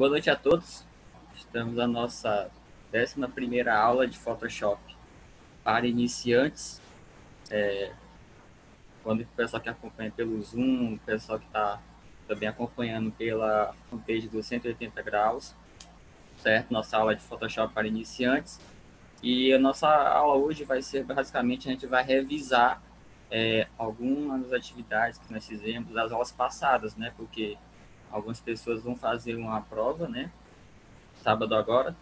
Boa noite a todos. Estamos na nossa 11 aula de Photoshop para iniciantes. É, quando o pessoal que acompanha pelo Zoom, o pessoal que está também acompanhando pela fanpage do 180 graus, certo? Nossa aula de Photoshop para iniciantes. E a nossa aula hoje vai ser basicamente a gente vai revisar é, algumas atividades que nós fizemos das aulas passadas, né? Porque algumas pessoas vão fazer uma prova, né? Sábado agora.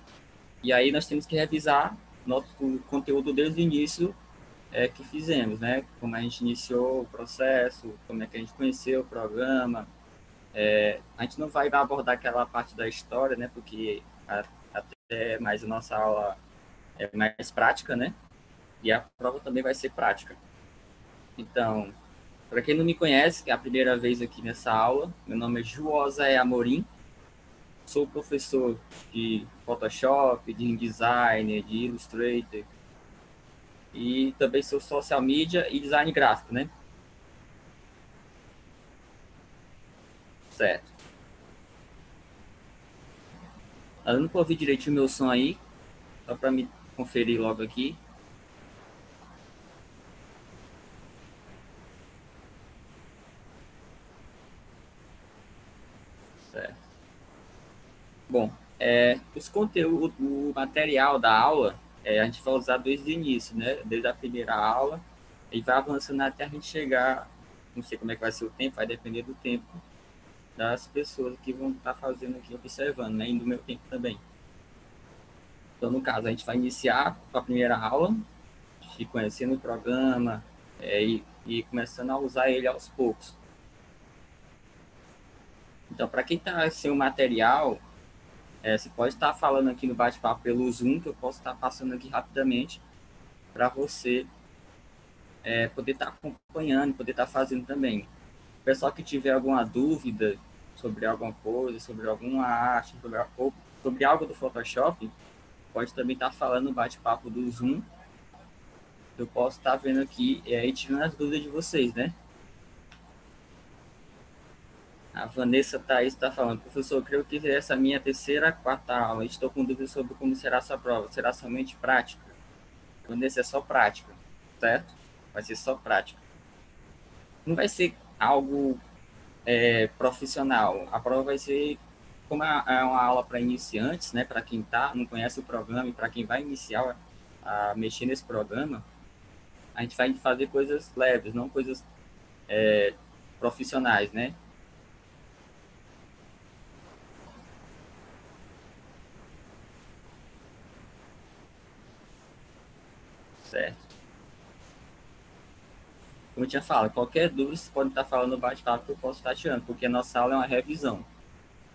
E aí nós temos que revisar nosso conteúdo desde o início é, que fizemos, né? Como a gente iniciou o processo, como é que a gente conheceu o programa. É, a gente não vai abordar aquela parte da história, né? Porque até mais a nossa aula é mais prática, né? E a prova também vai ser prática. Então, para quem não me conhece, que é a primeira vez aqui nessa aula, meu nome é Juosa E. Amorim, sou professor de Photoshop, de InDesign, de Illustrator, e também sou social media e design gráfico, né? Certo. Eu não ouvi direitinho meu som aí, só para me conferir logo aqui. Bom, é, os conteúdos, o material da aula, é, a gente vai usar desde o início, né? Desde a primeira aula, e vai avançando até a gente chegar, não sei como é que vai ser o tempo, vai depender do tempo das pessoas que vão estar fazendo aqui, observando, né? E do meu tempo também. Então, no caso, a gente vai iniciar com a primeira aula, de conhecendo o programa é, e, e começando a usar ele aos poucos. Então, para quem está sem o material, é, você pode estar falando aqui no bate-papo pelo Zoom, que eu posso estar passando aqui rapidamente para você é, poder estar acompanhando, poder estar fazendo também. O pessoal que tiver alguma dúvida sobre alguma coisa, sobre alguma arte, sobre, ou sobre algo do Photoshop, pode também estar falando no bate-papo do Zoom. Eu posso estar vendo aqui é, e tirando as dúvidas de vocês, né? A Vanessa Thaís está falando, professor, creio que essa é a minha terceira, quarta aula. Estou com dúvidas sobre como será a sua prova. Será somente prática? Vanessa, é só prática, certo? Vai ser só prática. Não vai ser algo é, profissional. A prova vai ser, como é, é uma aula para iniciantes, né? Para quem tá, não conhece o programa e para quem vai iniciar a, mexer nesse programa, a gente vai fazer coisas leves, não coisas é, profissionais, né? Certo. Como eu tinha falado, qualquer dúvida você pode estar falando no bate-papo que eu posso estar tirando, porque a nossa aula é uma revisão.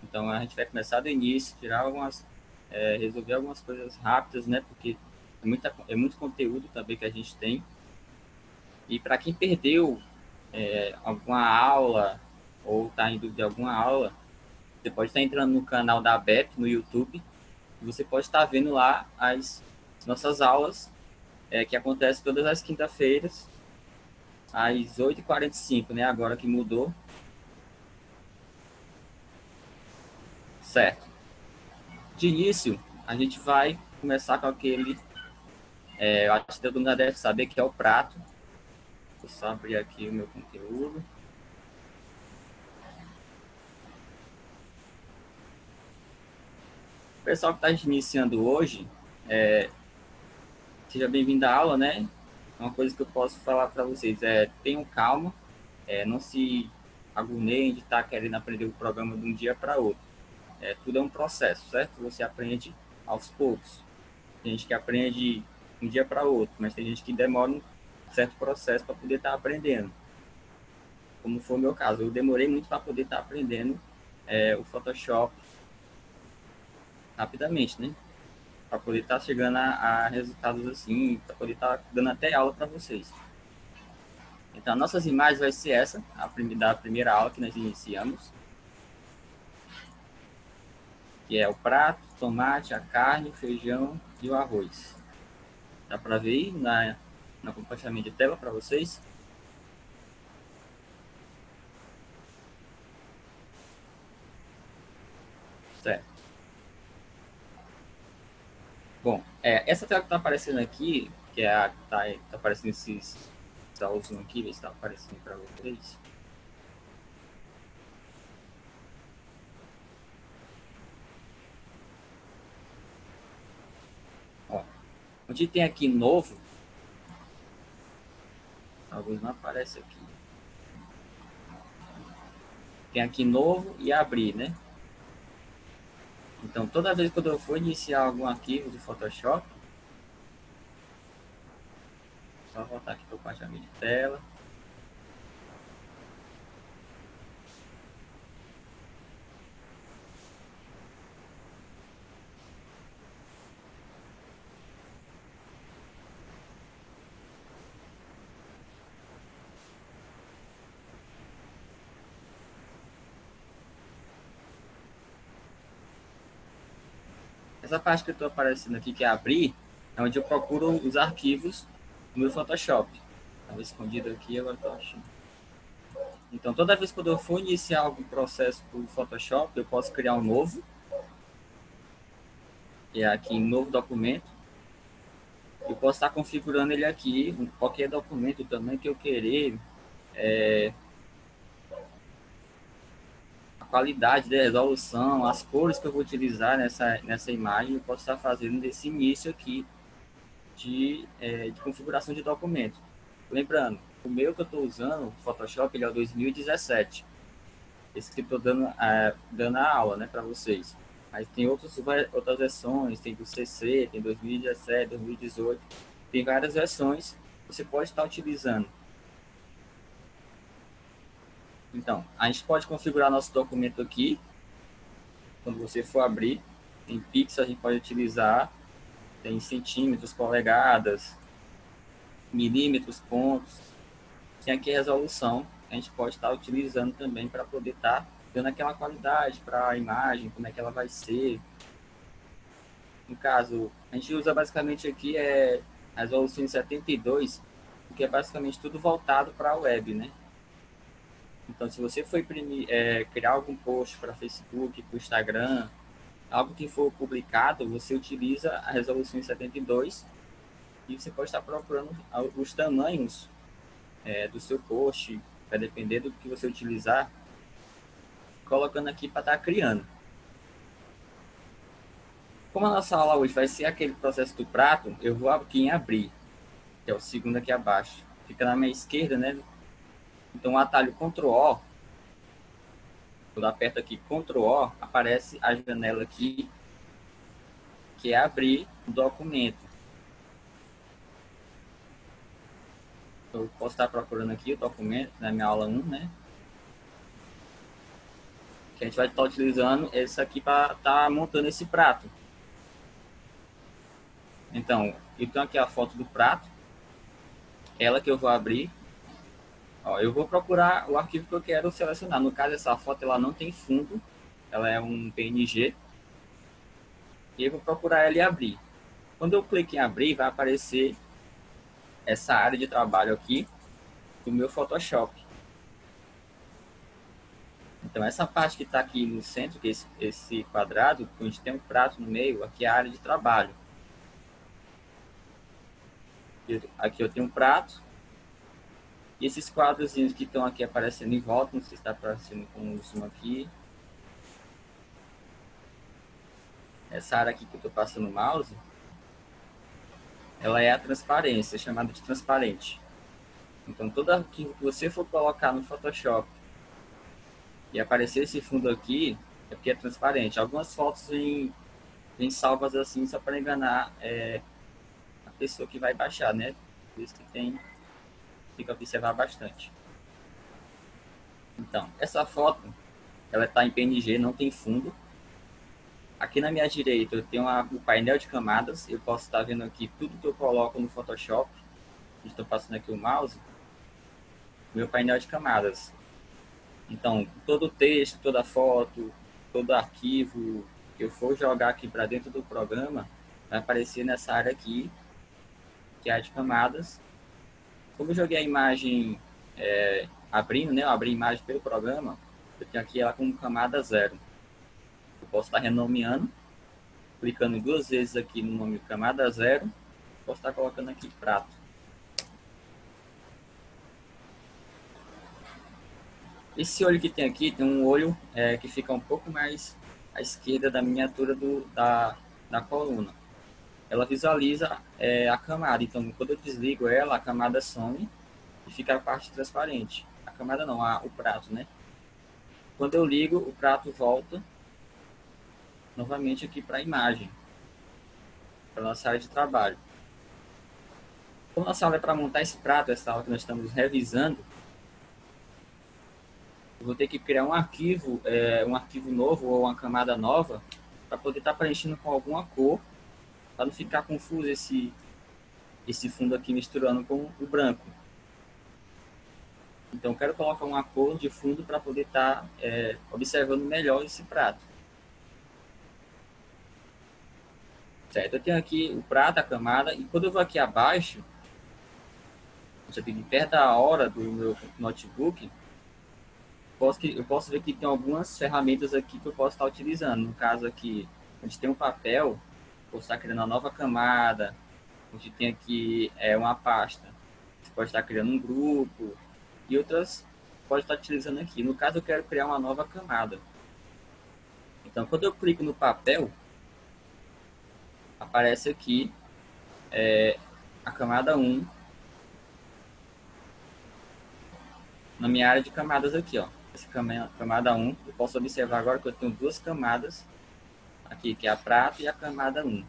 Então a gente vai começar do início, tirar algumas, é, resolver algumas coisas rápidas, né? Porque é, muita, é muito conteúdo também que a gente tem. E para quem perdeu é, alguma aula ou está em dúvida de alguma aula, você pode estar entrando no canal da BEP no YouTube e você pode estar vendo lá as nossas aulas é, que acontece todas as quinta-feiras, às 8h45, né? Agora que mudou. Certo. De início, a gente vai começar com aquele. É, acho que todo mundo deve saber que é o prato. Vou só abrir aqui o meu conteúdo. O pessoal que está iniciando hoje, é, seja bem-vindo à aula, né? Uma coisa que eu posso falar para vocês é tenham calma, é, não se agoneiem de estar tá querendo aprender o programa de um dia para outro. É, tudo é um processo, certo? Você aprende aos poucos. Tem gente que aprende um dia para outro, mas tem gente que demora um certo processo para poder estar tá aprendendo. Como foi o meu caso, eu demorei muito para poder estar tá aprendendo é, o Photoshop rapidamente, né? Para poder estar tá chegando a, a, resultados assim, para poder estar tá dando até aula para vocês. Então, nossas imagens vai ser essa, a primeira, da primeira aula que nós iniciamos. Que é o prato, tomate, a carne, o feijão e o arroz. Dá para ver aí na, no compartilhamento de tela para vocês? Certo. Bom, é, essa tela que está aparecendo aqui, que é a que está tá aparecendo esses, está usando aqui, ver se está aparecendo para vocês. Ó, onde tem aqui novo, talvez não aparece aqui. Tem aqui novo e abrir, né? Então, toda vez que eu for iniciar algum arquivo do Photoshop, só voltar aqui para o compartilhamento de tela. Essa parte que eu estou aparecendo aqui, que é abrir, é onde eu procuro os arquivos do meu Photoshop. Estava escondido aqui, agora estou achando. Então, toda vez que eu for iniciar algum processo do Photoshop, eu posso criar um novo. E é aqui em novo documento. Eu posso estar configurando ele aqui, qualquer documento também que eu querer. É, qualidade de resolução, as cores que eu vou utilizar nessa, nessa imagem, eu posso estar fazendo desse início aqui de, é, de configuração de documento. Lembrando, o meu que eu estou usando, o Photoshop, ele é o 2017. Esse que eu estou dando, é, dando a aula né, para vocês. Mas tem outros, outras versões, tem do CC, tem 2017, 2018, tem várias versões que você pode estar utilizando. Então, a gente pode configurar nosso documento aqui. Quando você for abrir, em pixels a gente pode utilizar, tem centímetros, polegadas, milímetros, pontos. Tem aqui a resolução, a gente pode estar utilizando também para poder estar dando aquela qualidade para a imagem, como é que ela vai ser. No caso, a gente usa basicamente aqui é a resolução em 72, porque é basicamente tudo voltado para a web, né? Então, se você for é, criar algum post para Facebook, para Instagram, algo que for publicado, você utiliza a resolução em 72 e você pode estar procurando os tamanhos é, do seu post, vai depender do que você utilizar, colocando aqui para estar criando. Como a nossa aula hoje vai ser aquele processo do prato, eu vou aqui em abrir, que é o segundo aqui abaixo. Fica na minha esquerda, né? Então, o atalho Ctrl O, quando aperto aqui Ctrl O, aparece a janela aqui, que é abrir o documento. Eu posso estar procurando aqui o documento, na minha aula 1, né? Que a gente vai estar utilizando esse aqui para estar montando esse prato. Então, então aqui a foto do prato. Ela que eu vou abrir Ó, eu vou procurar o arquivo que eu quero selecionar. No caso, essa foto ela não tem fundo, ela é um PNG. E eu vou procurar ela e abrir. Quando eu clico em abrir, vai aparecer essa área de trabalho aqui do meu Photoshop. Então, essa parte que está aqui no centro, que é esse, esse quadrado, onde tem um prato no meio, aqui é a área de trabalho. Aqui eu tenho um prato, esses quadrozinhos que estão aqui aparecendo em volta, não sei se está aparecendo com o zoom aqui. Essa área aqui que eu estou passando o mouse, ela é a transparência, chamada de transparente. Então, todo arquivo que você for colocar no Photoshop e aparecer esse fundo aqui, é porque é transparente. Algumas fotos vêm, vêm salvas assim, só para enganar é, a pessoa que vai baixar, né? Por isso que tem tem que observar bastante. Então, essa foto, ela está em PNG, não tem fundo. Aqui na minha direita eu tenho a, o painel de camadas, eu posso estar vendo aqui tudo que eu coloco no Photoshop. Estou passando aqui o mouse. Meu painel de camadas. Então, todo o texto, toda a foto, todo arquivo que eu for jogar aqui para dentro do programa, vai aparecer nessa área aqui, que é a de camadas, como eu joguei a imagem é, abrindo, né? Eu abri a imagem pelo programa, eu tenho aqui ela como camada zero. Eu posso estar renomeando, clicando duas vezes aqui no nome camada zero, posso estar colocando aqui prato. Esse olho que tem aqui, tem um olho é, que fica um pouco mais à esquerda da miniatura do, da, da coluna. Ela visualiza é, a camada, então quando eu desligo ela, a camada some e fica a parte transparente. A camada não, a, o prato, né? Quando eu ligo, o prato volta novamente aqui para a imagem, para a nossa área de trabalho. Como nossa aula é para montar esse prato, essa aula que nós estamos revisando, vou ter que criar um arquivo, é, um arquivo novo ou uma camada nova para poder estar tá preenchendo com alguma cor, para não ficar confuso esse, esse fundo aqui misturando com o branco. Então, quero colocar uma cor de fundo para poder estar tá, é, observando melhor esse prato. Certo? Eu tenho aqui o prato, a camada, e quando eu vou aqui abaixo, já aqui perto da hora do meu notebook, posso, eu posso ver que tem algumas ferramentas aqui que eu posso estar utilizando. No caso aqui, a gente tem um papel, estar criando uma nova camada, gente tem aqui é, uma pasta, você pode estar criando um grupo, e outras pode estar utilizando aqui. No caso, eu quero criar uma nova camada. Então, quando eu clico no papel, aparece aqui é, a camada 1 na minha área de camadas aqui, ó. Essa camada 1, eu posso observar agora que eu tenho duas camadas aqui, que é a prata e a camada 1.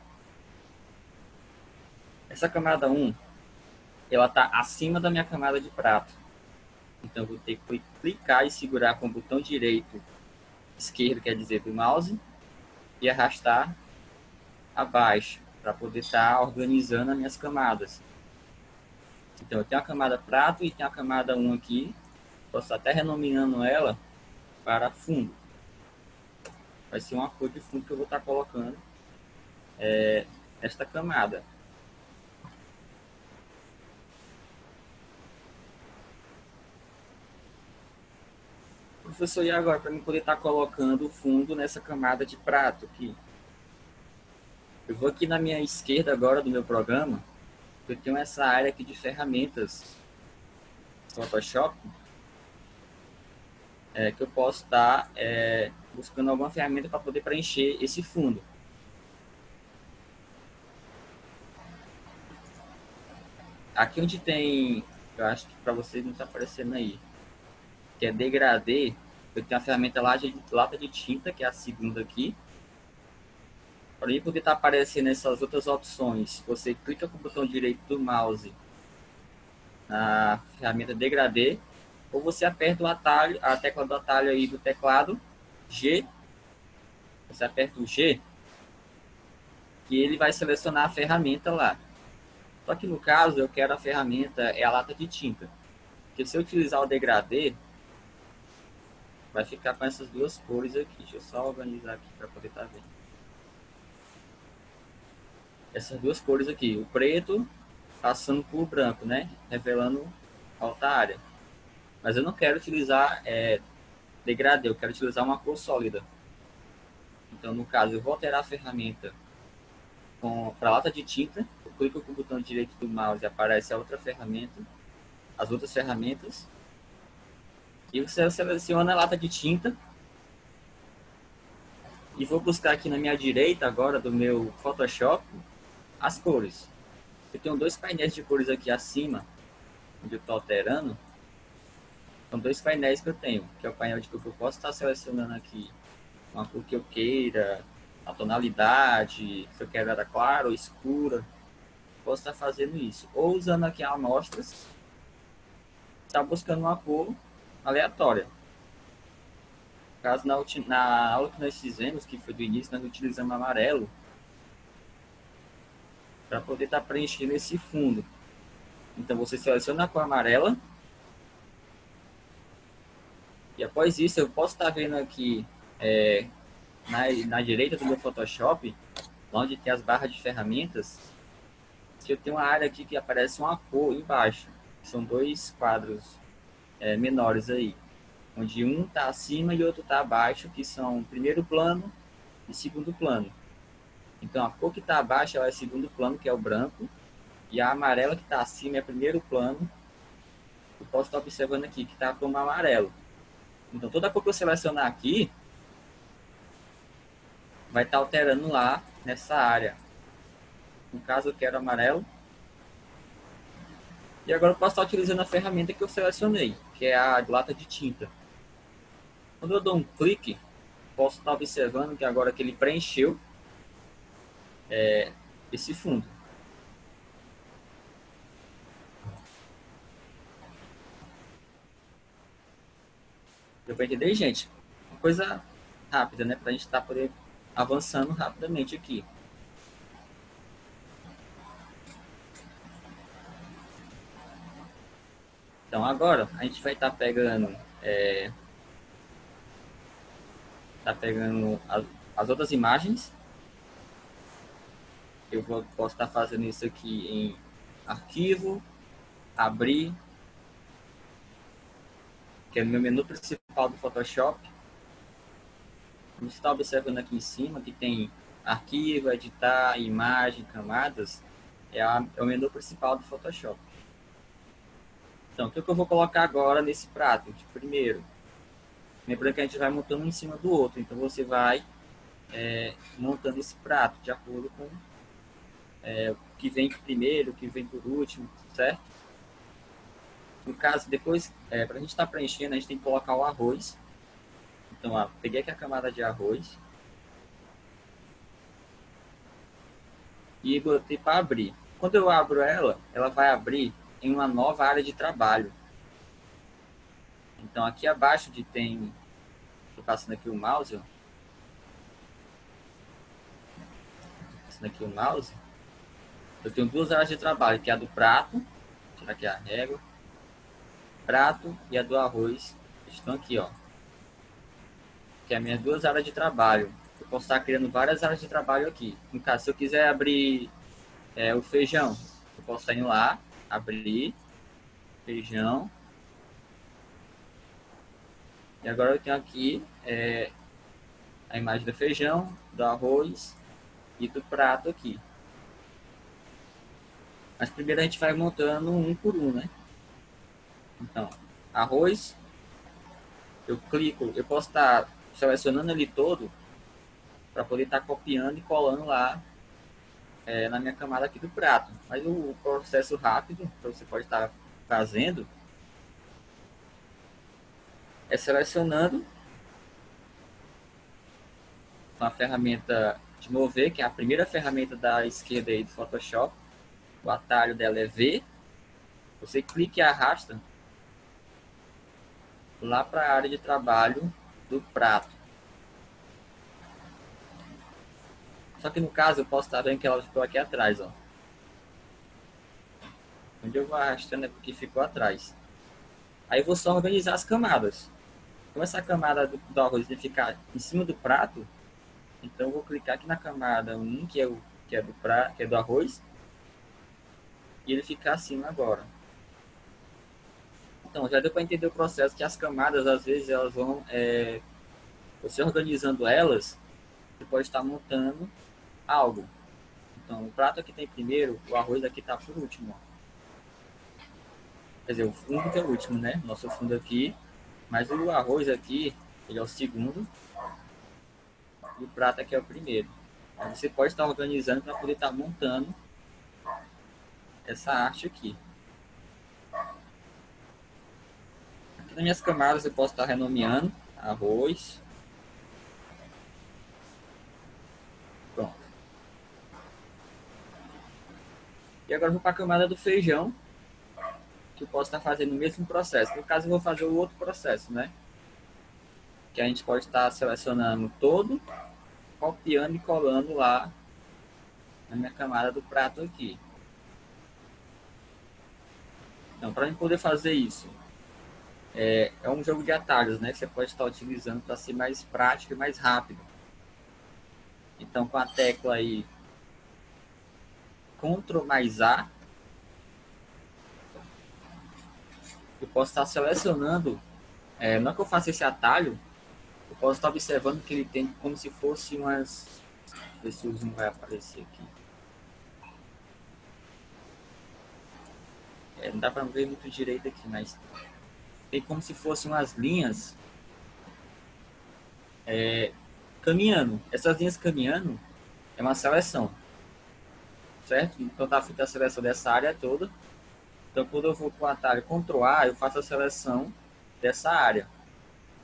Essa camada 1, ela está acima da minha camada de prato. Então, eu vou ter que clicar e segurar com o botão direito, esquerdo, quer dizer, do mouse, e arrastar abaixo, para poder estar tá organizando as minhas camadas. Então, eu tenho a camada prato e tenho a camada 1 aqui. Posso até renomeando ela para fundo. Vai ser uma cor de fundo que eu vou estar tá colocando é, esta camada. professor, e agora, para mim poder estar tá colocando o fundo nessa camada de prato aqui? Eu vou aqui na minha esquerda agora do meu programa, eu tenho essa área aqui de ferramentas Photoshop, é, que eu posso estar tá, é, buscando alguma ferramenta para poder preencher esse fundo. Aqui onde tem, eu acho que para vocês não está aparecendo aí, que é degradê, eu tenho a ferramenta lata de, lata de tinta, que é a segunda aqui. Para mim poder estar tá aparecendo essas outras opções, você clica com o botão direito do mouse na ferramenta degradê, ou você aperta o atalho, a tecla do atalho aí do teclado, G, você aperta o G, que ele vai selecionar a ferramenta lá. Só que no caso eu quero a ferramenta, é a lata de tinta. Porque se eu utilizar o degradê, vai ficar com essas duas cores aqui. Deixa eu só organizar aqui para poder estar tá vendo. Essas duas cores aqui, o preto passando por branco, né? Revelando alta área. Mas eu não quero utilizar é, degradê, eu quero utilizar uma cor sólida. Então, no caso, eu vou alterar a ferramenta para lata de tinta. Eu clico com o botão direito do mouse e aparece a outra ferramenta, as outras ferramentas. E você seleciona a lata de tinta. E vou buscar aqui na minha direita agora do meu Photoshop as cores. Eu tenho dois painéis de cores aqui acima, onde eu estou alterando. São dois painéis que eu tenho, que é o painel de cor eu posso estar selecionando aqui uma cor que eu queira, a tonalidade, se eu quero ela clara ou escura. Posso estar fazendo isso. Ou usando aqui amostras, está buscando uma cor aleatória. Caso na, na aula que nós fizemos, que foi do início, nós utilizamos amarelo para poder estar tá preenchendo esse fundo. Então você seleciona a cor amarela e após isso eu posso estar vendo aqui é, na, na direita do meu Photoshop, onde tem as barras de ferramentas, que eu tenho uma área aqui que aparece uma cor embaixo. São dois quadros é, menores aí, onde um está acima e outro está abaixo, que são primeiro plano de segundo plano. Então, a cor que está abaixo é segundo plano, que é o branco, e a amarela que está acima é primeiro plano. Eu posso estar observando aqui que está como amarelo. Então, toda cor que eu selecionar aqui vai estar alterando lá nessa área. No caso, eu quero amarelo. E agora eu posso estar utilizando a ferramenta que eu selecionei, que é a lata de tinta. Quando eu dou um clique, posso estar observando que agora que ele preencheu é, esse fundo. Deu para entender, gente? Uma coisa rápida, né? Para a gente estar tá poder avançando rapidamente aqui. Então agora a gente vai estar tá pegando é, tá pegando as, as outras imagens. Eu vou, posso estar tá fazendo isso aqui em arquivo, abrir, que é o meu menu principal do Photoshop. Como você está observando aqui em cima, que tem arquivo, editar, imagem, camadas, é, a, é o menu principal do Photoshop. Então, o que, eu vou colocar agora nesse prato? De primeiro, lembrando que a gente vai montando um em cima do outro. Então, você vai é, montando esse prato de acordo com é, o que vem primeiro, o que vem por último, certo? No caso, depois, é, para a gente estar tá preenchendo, a gente tem que colocar o arroz. Então, ó, peguei aqui a camada de arroz. E botei para abrir. Quando eu abro ela, ela vai abrir em uma nova área de trabalho. Então, aqui abaixo de tem... Estou passando aqui o mouse. Passando aqui o mouse. Eu tenho duas áreas de trabalho, que é a do prato. Tirar aqui a régua prato e a do arroz estão aqui, ó. Que é as minhas duas áreas de trabalho. Eu posso estar criando várias áreas de trabalho aqui. No caso, se eu quiser abrir é, o feijão, eu posso indo lá, abrir, feijão. E agora eu tenho aqui é, a imagem do feijão, do arroz e do prato aqui. Mas primeiro a gente vai montando um por um, né? Então, arroz, eu clico, eu posso estar selecionando ele todo para poder estar copiando e colando lá é, na minha camada aqui do prato. Mas o, processo rápido que você pode estar fazendo é selecionando a ferramenta de mover, que é a primeira ferramenta da esquerda aí do Photoshop. O atalho dela é V. Você clica e arrasta lá para a área de trabalho do prato. Só que no caso eu posso estar vendo que ela ficou aqui atrás, ó. Onde eu vou arrastando é porque ficou atrás. Aí eu vou só organizar as camadas. Como essa camada do, do arroz ficar em cima do prato, então eu vou clicar aqui na camada 1, que é, o, que é, do, pra, que é do arroz, e ele ficar acima agora. Então, já deu para entender o processo que as camadas, às vezes, elas vão, é, você organizando elas, você pode estar montando algo. Então, o prato aqui tem primeiro, o arroz aqui está por último. Quer dizer, o fundo que é o último, né? Nosso fundo aqui. Mas o arroz aqui, ele é o segundo. E o prato aqui é o primeiro. Então, você pode estar organizando para poder estar montando essa arte aqui. Nas minhas camadas eu posso estar renomeando arroz. Pronto. E agora vou para a camada do feijão, que eu posso estar fazendo o mesmo processo. No caso, eu vou fazer o outro processo, né? Que a gente pode estar selecionando todo, copiando e colando lá na minha camada do prato aqui. Então, para poder fazer isso, é, é um jogo de atalhos, né? Que você pode estar utilizando para ser mais prático e mais rápido. Então, com a tecla aí Ctrl mais A, eu posso estar selecionando, é, não que eu faça esse atalho, eu posso estar observando que ele tem como se fosse umas. Ver se o zoom vai aparecer aqui. É, não dá para ver muito direito aqui, mas tem como se fossem umas linhas é, caminhando. Essas linhas caminhando é uma seleção, certo? Então tá feita a seleção dessa área toda. Então quando eu vou com o atalho Ctrl A, eu faço a seleção dessa área.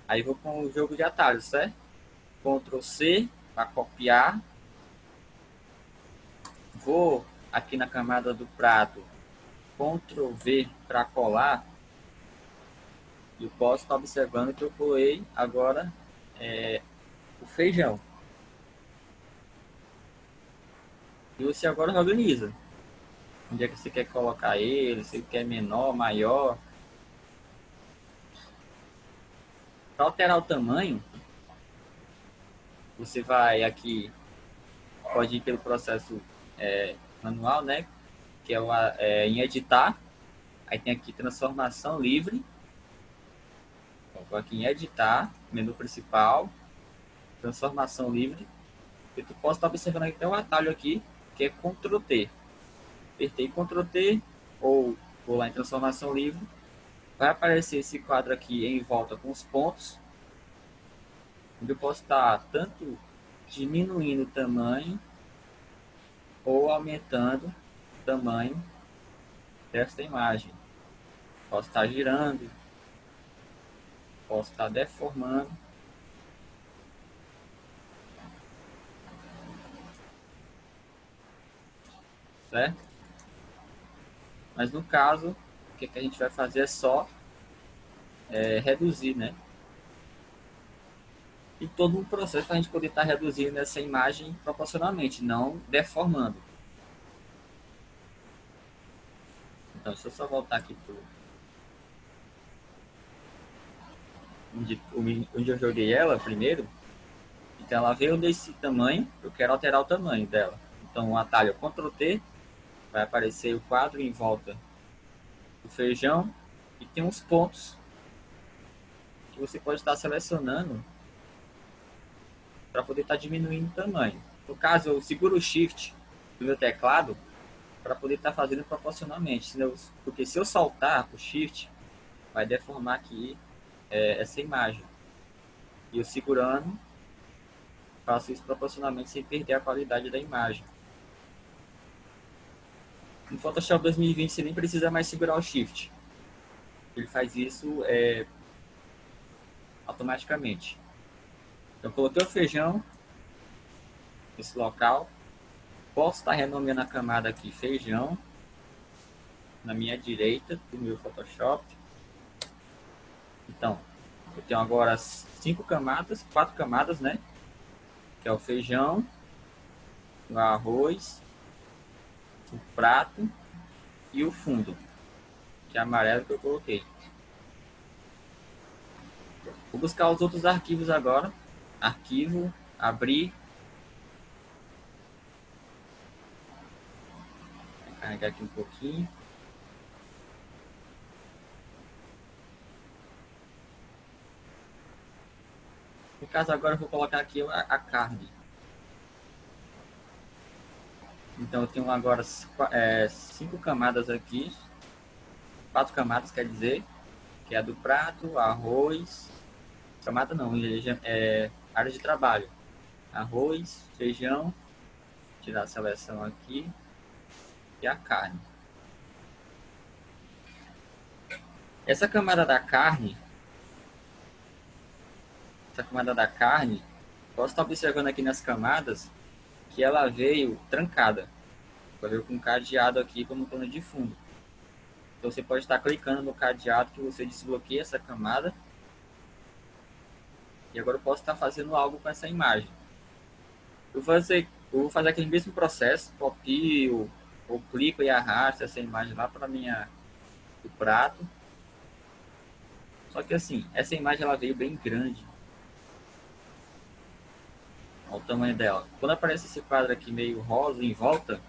Aí vou com o jogo de atalhos, certo? Ctrl C para copiar. Vou aqui na camada do prato, Ctrl V para colar. E posso estar observando que eu colei agora é, o feijão. E você agora organiza. Onde é que você quer colocar ele, se ele quer menor, maior. Para alterar o tamanho, você vai aqui, pode ir pelo processo é, manual, né? Que é, o, é em editar. Aí tem aqui transformação livre. Aqui em editar, menu principal, transformação livre. E tu pode estar observando aqui tem um atalho aqui que é Ctrl T. Apertei Ctrl T ou vou lá em transformação livre. Vai aparecer esse quadro aqui em volta com os pontos. Onde eu posso estar tanto diminuindo o tamanho ou aumentando o tamanho desta imagem. Posso estar girando, posso estar deformando certo? Mas no caso, o que, que a gente vai fazer é só é, reduzir, né? E todo um processo para a gente poder estar tá reduzindo essa imagem proporcionalmente, não deformando. Então, deixa eu só voltar aqui para onde, onde eu joguei ela primeiro. Então, ela veio desse tamanho, eu quero alterar o tamanho dela. Então, o atalho Ctrl T vai aparecer o quadro em volta do feijão e tem uns pontos que você pode estar selecionando para poder estar diminuindo o tamanho. No caso, eu seguro o Shift do meu teclado para poder estar fazendo proporcionalmente, porque se eu saltar o Shift, vai deformar aqui é, essa imagem. E eu segurando, faço isso proporcionalmente sem perder a qualidade da imagem. No Photoshop 2020 você nem precisa mais segurar o Shift. Ele faz isso é, automaticamente. Eu coloquei o feijão nesse local. Posso estar renomeando a camada aqui feijão na minha direita do meu Photoshop. Então, eu tenho agora cinco camadas, quatro camadas, né? Que é o feijão, o arroz, o prato e o fundo, que é amarelo que eu coloquei. Vou buscar os outros arquivos agora. Arquivo, abrir. Vou carregar aqui um pouquinho. No caso agora eu vou colocar aqui a, a carne. Então eu tenho agora é, cinco camadas aqui. Quatro camadas quer dizer. Que é a do prato, arroz. Camada não, é área de trabalho. Arroz, feijão. Tirar a seleção aqui. E a carne. Essa camada da carne. Essa camada da carne. Posso estar observando aqui nas camadas que ela veio trancada. Ela veio com um cadeado aqui como plano de fundo. Então você pode estar clicando no cadeado que você desbloqueia essa camada. E agora eu posso estar fazendo algo com essa imagem. Eu vou fazer, eu vou fazer aquele mesmo processo, copio, ou clico e arrasto essa imagem lá para minha o prato. Só que assim, essa imagem ela veio bem grande. Olha o tamanho dela. Quando aparece esse quadro aqui meio rosa em volta,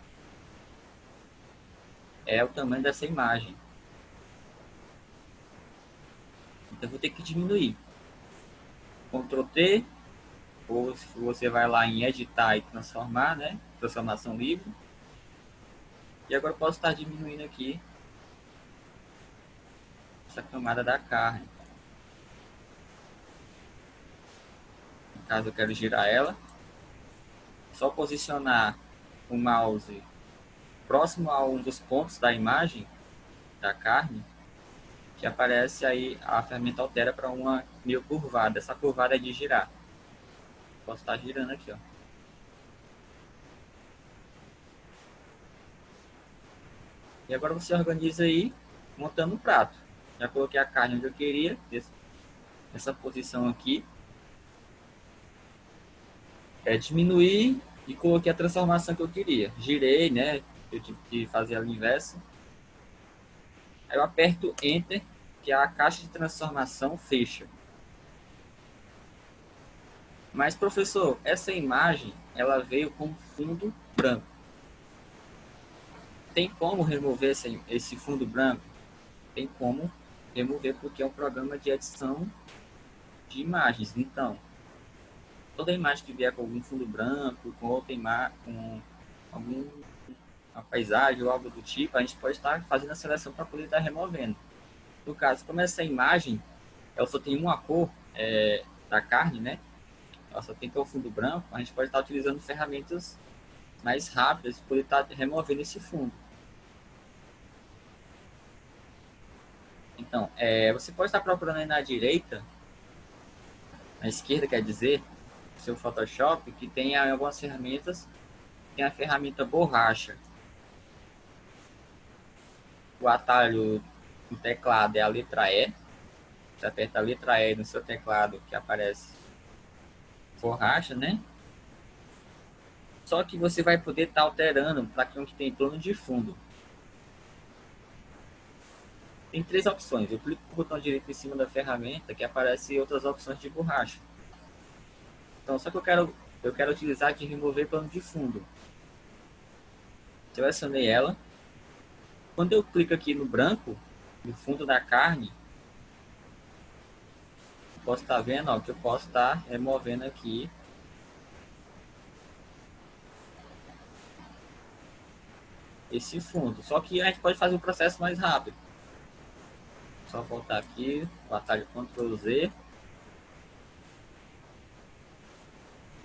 é o tamanho dessa imagem. Então eu vou ter que diminuir. Ctrl T, ou se você vai lá em editar e transformar, né? Transformação livre. E agora eu posso estar diminuindo aqui essa camada da carne. No caso eu quero girar ela, só posicionar o mouse próximo a um dos pontos da imagem da carne, que aparece aí a ferramenta altera para uma meio curvada. Essa curvada é de girar. Posso estar girando aqui, ó. E agora você organiza aí, montando o prato. Já coloquei a carne onde eu queria, essa posição aqui. É diminuir e coloquei a transformação que eu queria. Girei, né? Eu tive que fazer a inversa. Aí eu aperto Enter, que a caixa de transformação fecha. Mas, professor, essa imagem, ela veio com fundo branco. Tem como remover esse, esse fundo branco? Tem como remover, porque é um programa de edição de imagens. Então, toda imagem que vier com algum fundo branco, com outra imagem, com algum paisagem ou algo do tipo, a gente pode estar fazendo a seleção para poder estar removendo. No caso, como essa imagem, ela só tem uma cor é, da carne, né? Ela só tem que o fundo branco, a gente pode estar utilizando ferramentas mais rápidas para poder estar removendo esse fundo. Então, é, você pode estar procurando aí na direita, na esquerda, quer dizer, seu Photoshop, que tem algumas ferramentas, tem a ferramenta borracha. O atalho do teclado é a letra E. Você aperta a letra E no seu teclado que aparece borracha, né? Só que você vai poder estar tá alterando para que onde tem plano de fundo. Tem três opções. Eu clico com o botão direito em cima da ferramenta que aparece outras opções de borracha. Então, só que eu quero, eu quero utilizar aqui remover plano de fundo. Selecionei ela. Quando eu clico aqui no branco, no fundo da carne, posso estar tá vendo ó, que eu posso estar tá removendo aqui esse fundo. Só que a gente pode fazer um processo mais rápido. Só voltar aqui, o atalho Ctrl Z.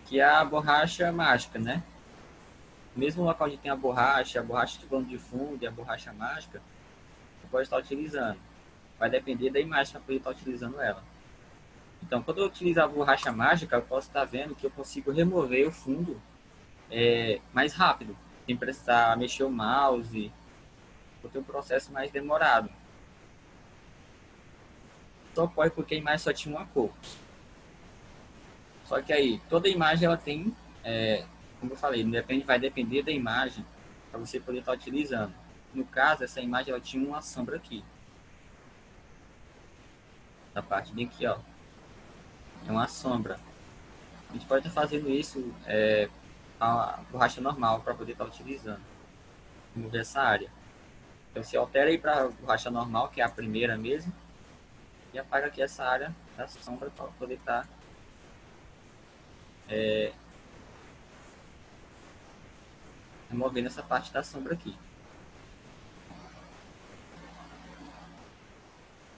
Que é a borracha mágica, né? Mesmo local onde tem a borracha, a borracha de plano de fundo e a borracha mágica, você pode estar utilizando. Vai depender da imagem para poder estar utilizando ela. Então, quando eu utilizo a borracha mágica, eu posso estar vendo que eu consigo remover o fundo é, mais rápido, sem precisar mexer o mouse, porque é um processo mais demorado. Só ocorre porque a imagem só tinha uma cor. Só que aí, toda imagem ela tem, é, como eu falei, depende, vai depender da imagem para você poder estar utilizando. No caso, essa imagem ela tinha uma sombra aqui. Da parte bem aqui, ó é uma sombra. A gente pode estar fazendo isso é, a borracha normal para poder estar utilizando. Remover essa área. Então você altera aí para borracha normal, que é a primeira mesmo. E apaga aqui essa área da sombra para poder estar é, removendo essa parte da sombra aqui.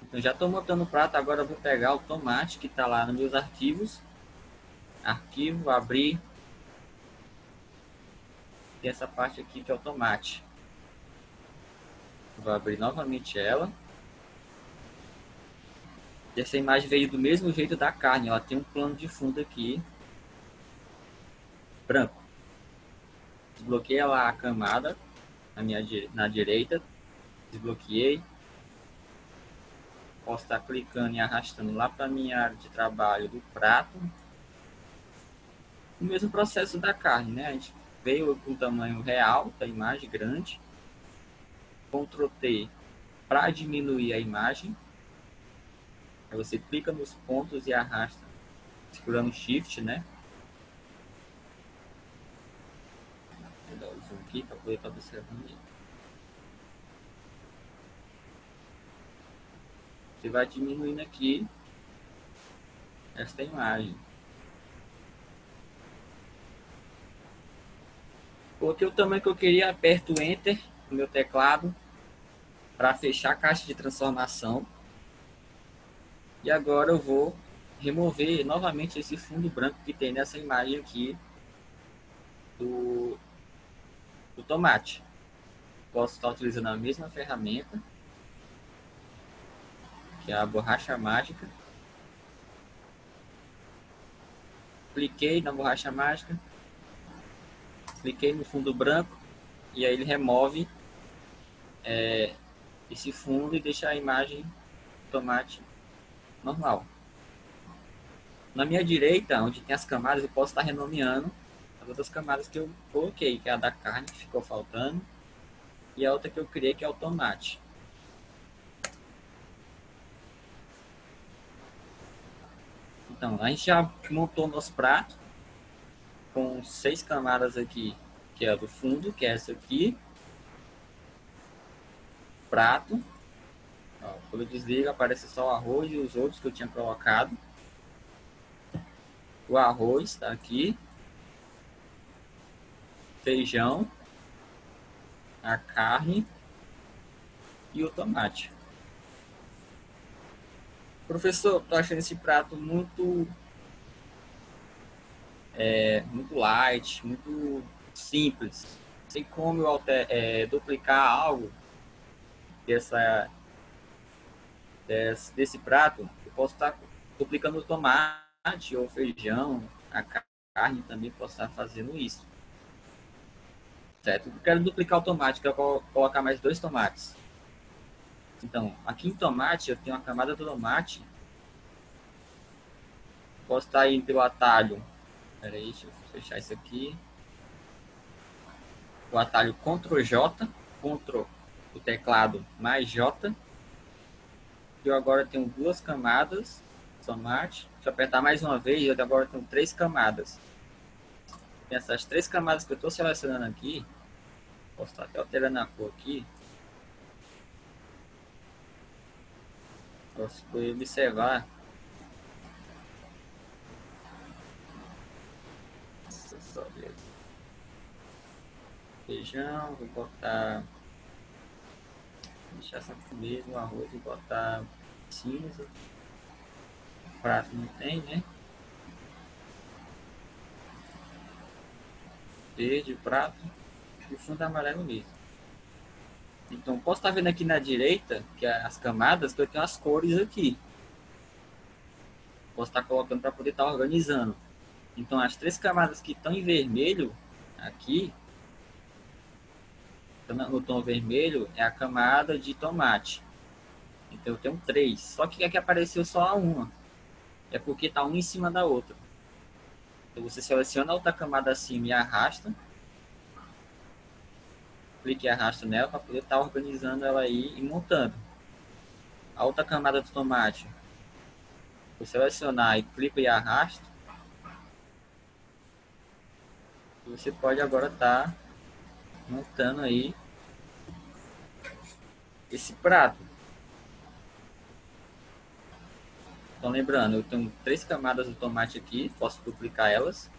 Então já estou montando o prato, agora vou pegar o tomate que está lá nos meus arquivos. Arquivo, abrir. Tem essa parte aqui que é o tomate. Vou abrir novamente ela. E essa imagem veio do mesmo jeito da carne. Ela tem um plano de fundo aqui. Branco. Desbloqueei lá a camada na, minha, na direita. Desbloqueei posso estar clicando e arrastando lá para minha área de trabalho do prato. O mesmo processo da carne, né? A gente veio com o tamanho real da imagem grande. Ctrl T para diminuir a imagem. Aí você clica nos pontos e arrasta segurando Shift, né? Vou dar o zoom aqui para poder estar observando. Você vai diminuindo aqui esta imagem. Coloquei o tamanho que eu queria, aperto Enter no meu teclado para fechar a caixa de transformação. E agora eu vou remover novamente esse fundo branco que tem nessa imagem aqui do, do tomate. Posso estar utilizando a mesma ferramenta, que é a borracha mágica. Cliquei na borracha mágica, cliquei no fundo branco e aí ele remove é, esse fundo e deixa a imagem tomate normal. Na minha direita, onde tem as camadas, eu posso estar renomeando as outras camadas que eu coloquei, que é a da carne que ficou faltando e a outra que eu criei que é o tomate. Então, a gente já montou nosso prato com seis camadas aqui, que é a do fundo, que é essa aqui. Prato. Ó, quando eu desligo, aparece só o arroz e os outros que eu tinha colocado. O arroz está aqui. Feijão. A carne. E o tomate. Professor, tô achando esse prato muito é, muito light, muito simples. Sem como eu alter, é, duplicar algo dessa, desse, desse prato, eu posso estar duplicando o tomate ou feijão, a carne também posso estar fazendo isso. Certo? Eu quero duplicar o tomate, quero colocar mais dois tomates. Então, aqui em tomate, eu tenho uma camada do tomate. Posso estar indo pelo atalho Espera aí, deixa eu fechar isso aqui. O atalho Ctrl J, Ctrl o teclado mais J. Eu agora tenho duas camadas, tomate. Deixa eu apertar mais uma vez, eu agora tenho três camadas. Essas três camadas que eu estou selecionando aqui, posso estar até alterando a cor aqui. Posso observar Feijão, vou botar. Deixar essa mesmo arroz e botar cinza. Prato não tem, né? Verde, prato. O fundo amarelo mesmo. Então, posso estar vendo aqui na direita, que é as camadas, que eu tenho as cores aqui. Posso estar colocando para poder estar organizando. Então, as três camadas que estão em vermelho aqui, no tom vermelho, é a camada de tomate. Então, eu tenho três. Só que aqui apareceu só uma. É porque está uma em cima da outra. Então, você seleciona a outra camada acima e arrasta. Clique e arrasta nela para poder estar tá organizando ela aí e montando. A outra camada do tomate. Vou selecionar e clica e arrasta você pode agora estar tá montando aí esse prato. Então lembrando, eu tenho três camadas de tomate aqui, posso duplicar elas.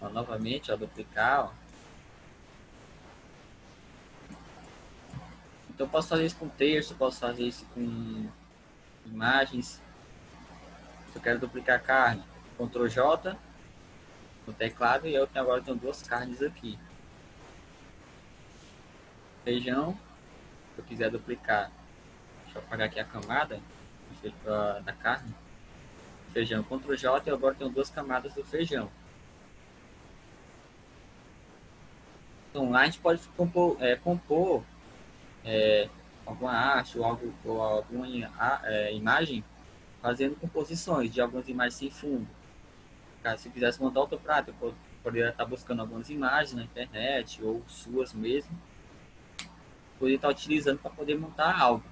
Ó, novamente, ó, duplicar, ó. Então eu posso fazer isso com texto, posso fazer isso com imagens. Se eu quero duplicar carne, Ctrl J no teclado e eu tenho, agora tenho duas carnes aqui. Feijão, se eu quiser duplicar, deixa eu apagar aqui a camada da carne. Feijão, Ctrl J e agora tenho duas camadas do feijão. Então lá a gente pode compor, é, compor é, alguma arte ou, algo, ou alguma é, imagem fazendo composições de algumas imagens sem fundo se quisesse montar outro prato, eu poderia estar buscando algumas imagens na internet ou suas mesmo. Poderia estar utilizando para poder montar algo.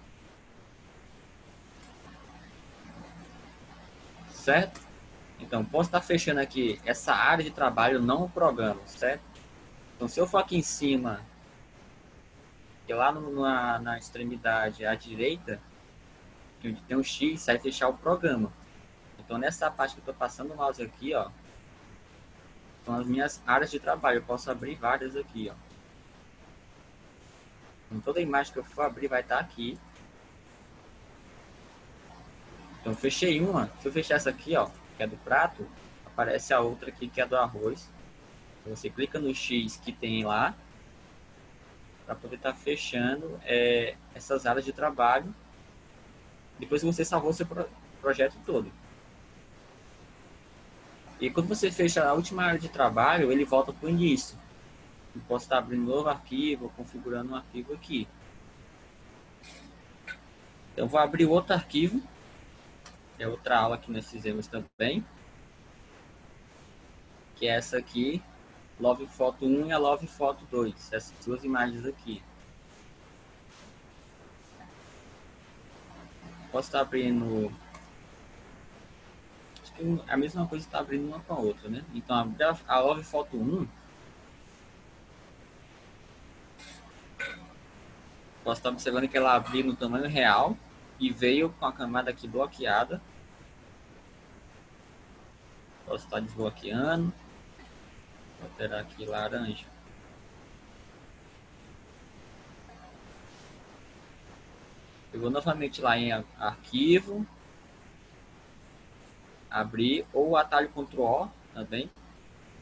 Certo? Então, posso estar fechando aqui essa área de trabalho, não o programa, certo? Então, se eu for aqui em cima, e lá no, na, na extremidade à direita, onde tem um X, sai fechar o programa. Então, nessa parte que eu estou passando o mouse aqui, ó, são as minhas áreas de trabalho. Eu posso abrir várias aqui, ó. Então, toda imagem que eu for abrir vai estar aqui. Então, fechei uma. Se eu fechar essa aqui, ó, que é do prato, aparece a outra aqui, que é do arroz. Então, você clica no X que tem lá, para poder estar tá fechando é, essas áreas de trabalho. Depois que você salvou seu pro projeto todo. E quando você fecha a última área de trabalho, ele volta para o início. Eu posso estar abrindo um novo arquivo, configurando um arquivo aqui. Eu vou abrir outro arquivo. É outra aula que nós fizemos também. Que é essa aqui. Love Photo 1 e a Love Photo 2. Essas duas imagens aqui. Posso estar abrindo a mesma coisa está abrindo uma com a outra, né? Então, a Love Photo 1, posso estar observando que ela abriu no tamanho real e veio com a camada aqui bloqueada. Posso estar desbloqueando. Alterar aqui laranja. Eu vou novamente lá em arquivo, abrir, ou atalho Ctrl O também,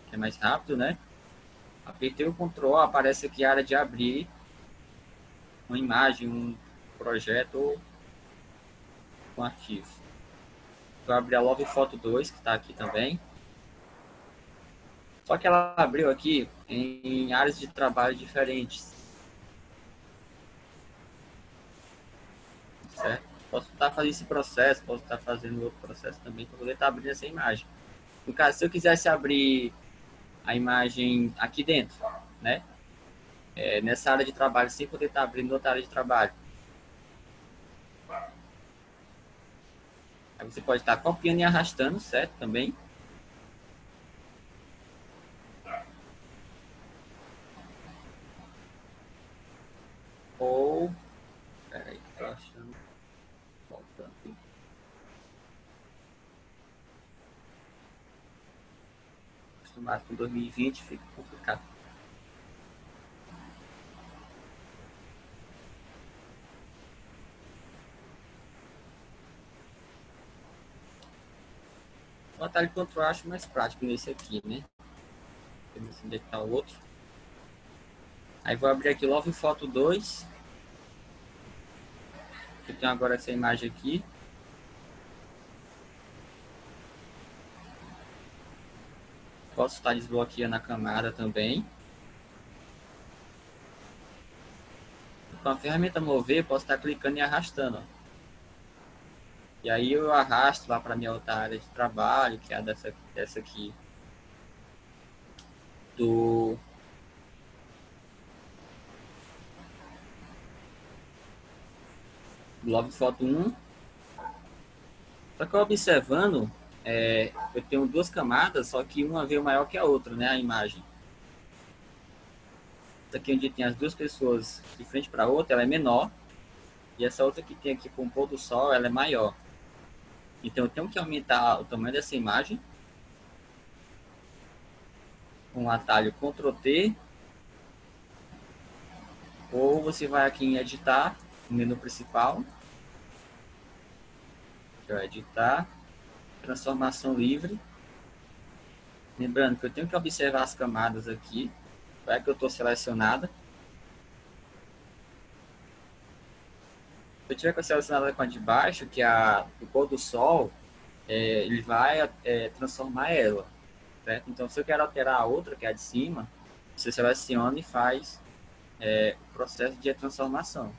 que é mais rápido, né? Apertei o Ctrl aparece aqui a área de abrir uma imagem, um projeto ou um arquivo. Vou abrir a Love Photo 2, que está aqui também. Só que ela abriu aqui em áreas de trabalho diferentes. Certo? Posso estar fazendo esse processo, posso estar fazendo outro processo também para poder estar abrindo essa imagem. No caso, se eu quisesse abrir a imagem aqui dentro, né? É, nessa área de trabalho, sem poder estar abrindo outra área de trabalho. Aí você pode estar copiando e arrastando, certo? Também. Ou... Peraí, tô achando voltando. Acostumado com 2020 fica complicado. O atalho control eu acho mais prático nesse aqui, né? Vamos onde é que tá o outro. Aí vou abrir aqui Love Foto 2. Eu tenho agora essa imagem aqui. Posso estar desbloqueando a camada também. Com a ferramenta mover, posso estar clicando e arrastando. E aí eu arrasto lá para minha outra área de trabalho, que é a dessa, dessa aqui. Do Love Photo 1. Só que observando, é, eu tenho duas camadas, só que uma veio maior que a outra, né? A imagem. Essa aqui onde tem as duas pessoas de frente para a outra, ela é menor. E essa outra que tem aqui com o pôr do sol, ela é maior. Então eu tenho que aumentar o tamanho dessa imagem. Com o atalho Ctrl T. Ou você vai aqui em editar, no menu principal, Aqui, editar, transformação livre. Lembrando que eu tenho que observar as camadas aqui, vai que eu estou selecionada. Se eu tiver com a selecionada com a de baixo, que é a do pôr do sol, é, ele vai é, transformar ela. Certo? Então, se eu quero alterar a outra, que é a de cima, você seleciona e faz é, o processo de transformação.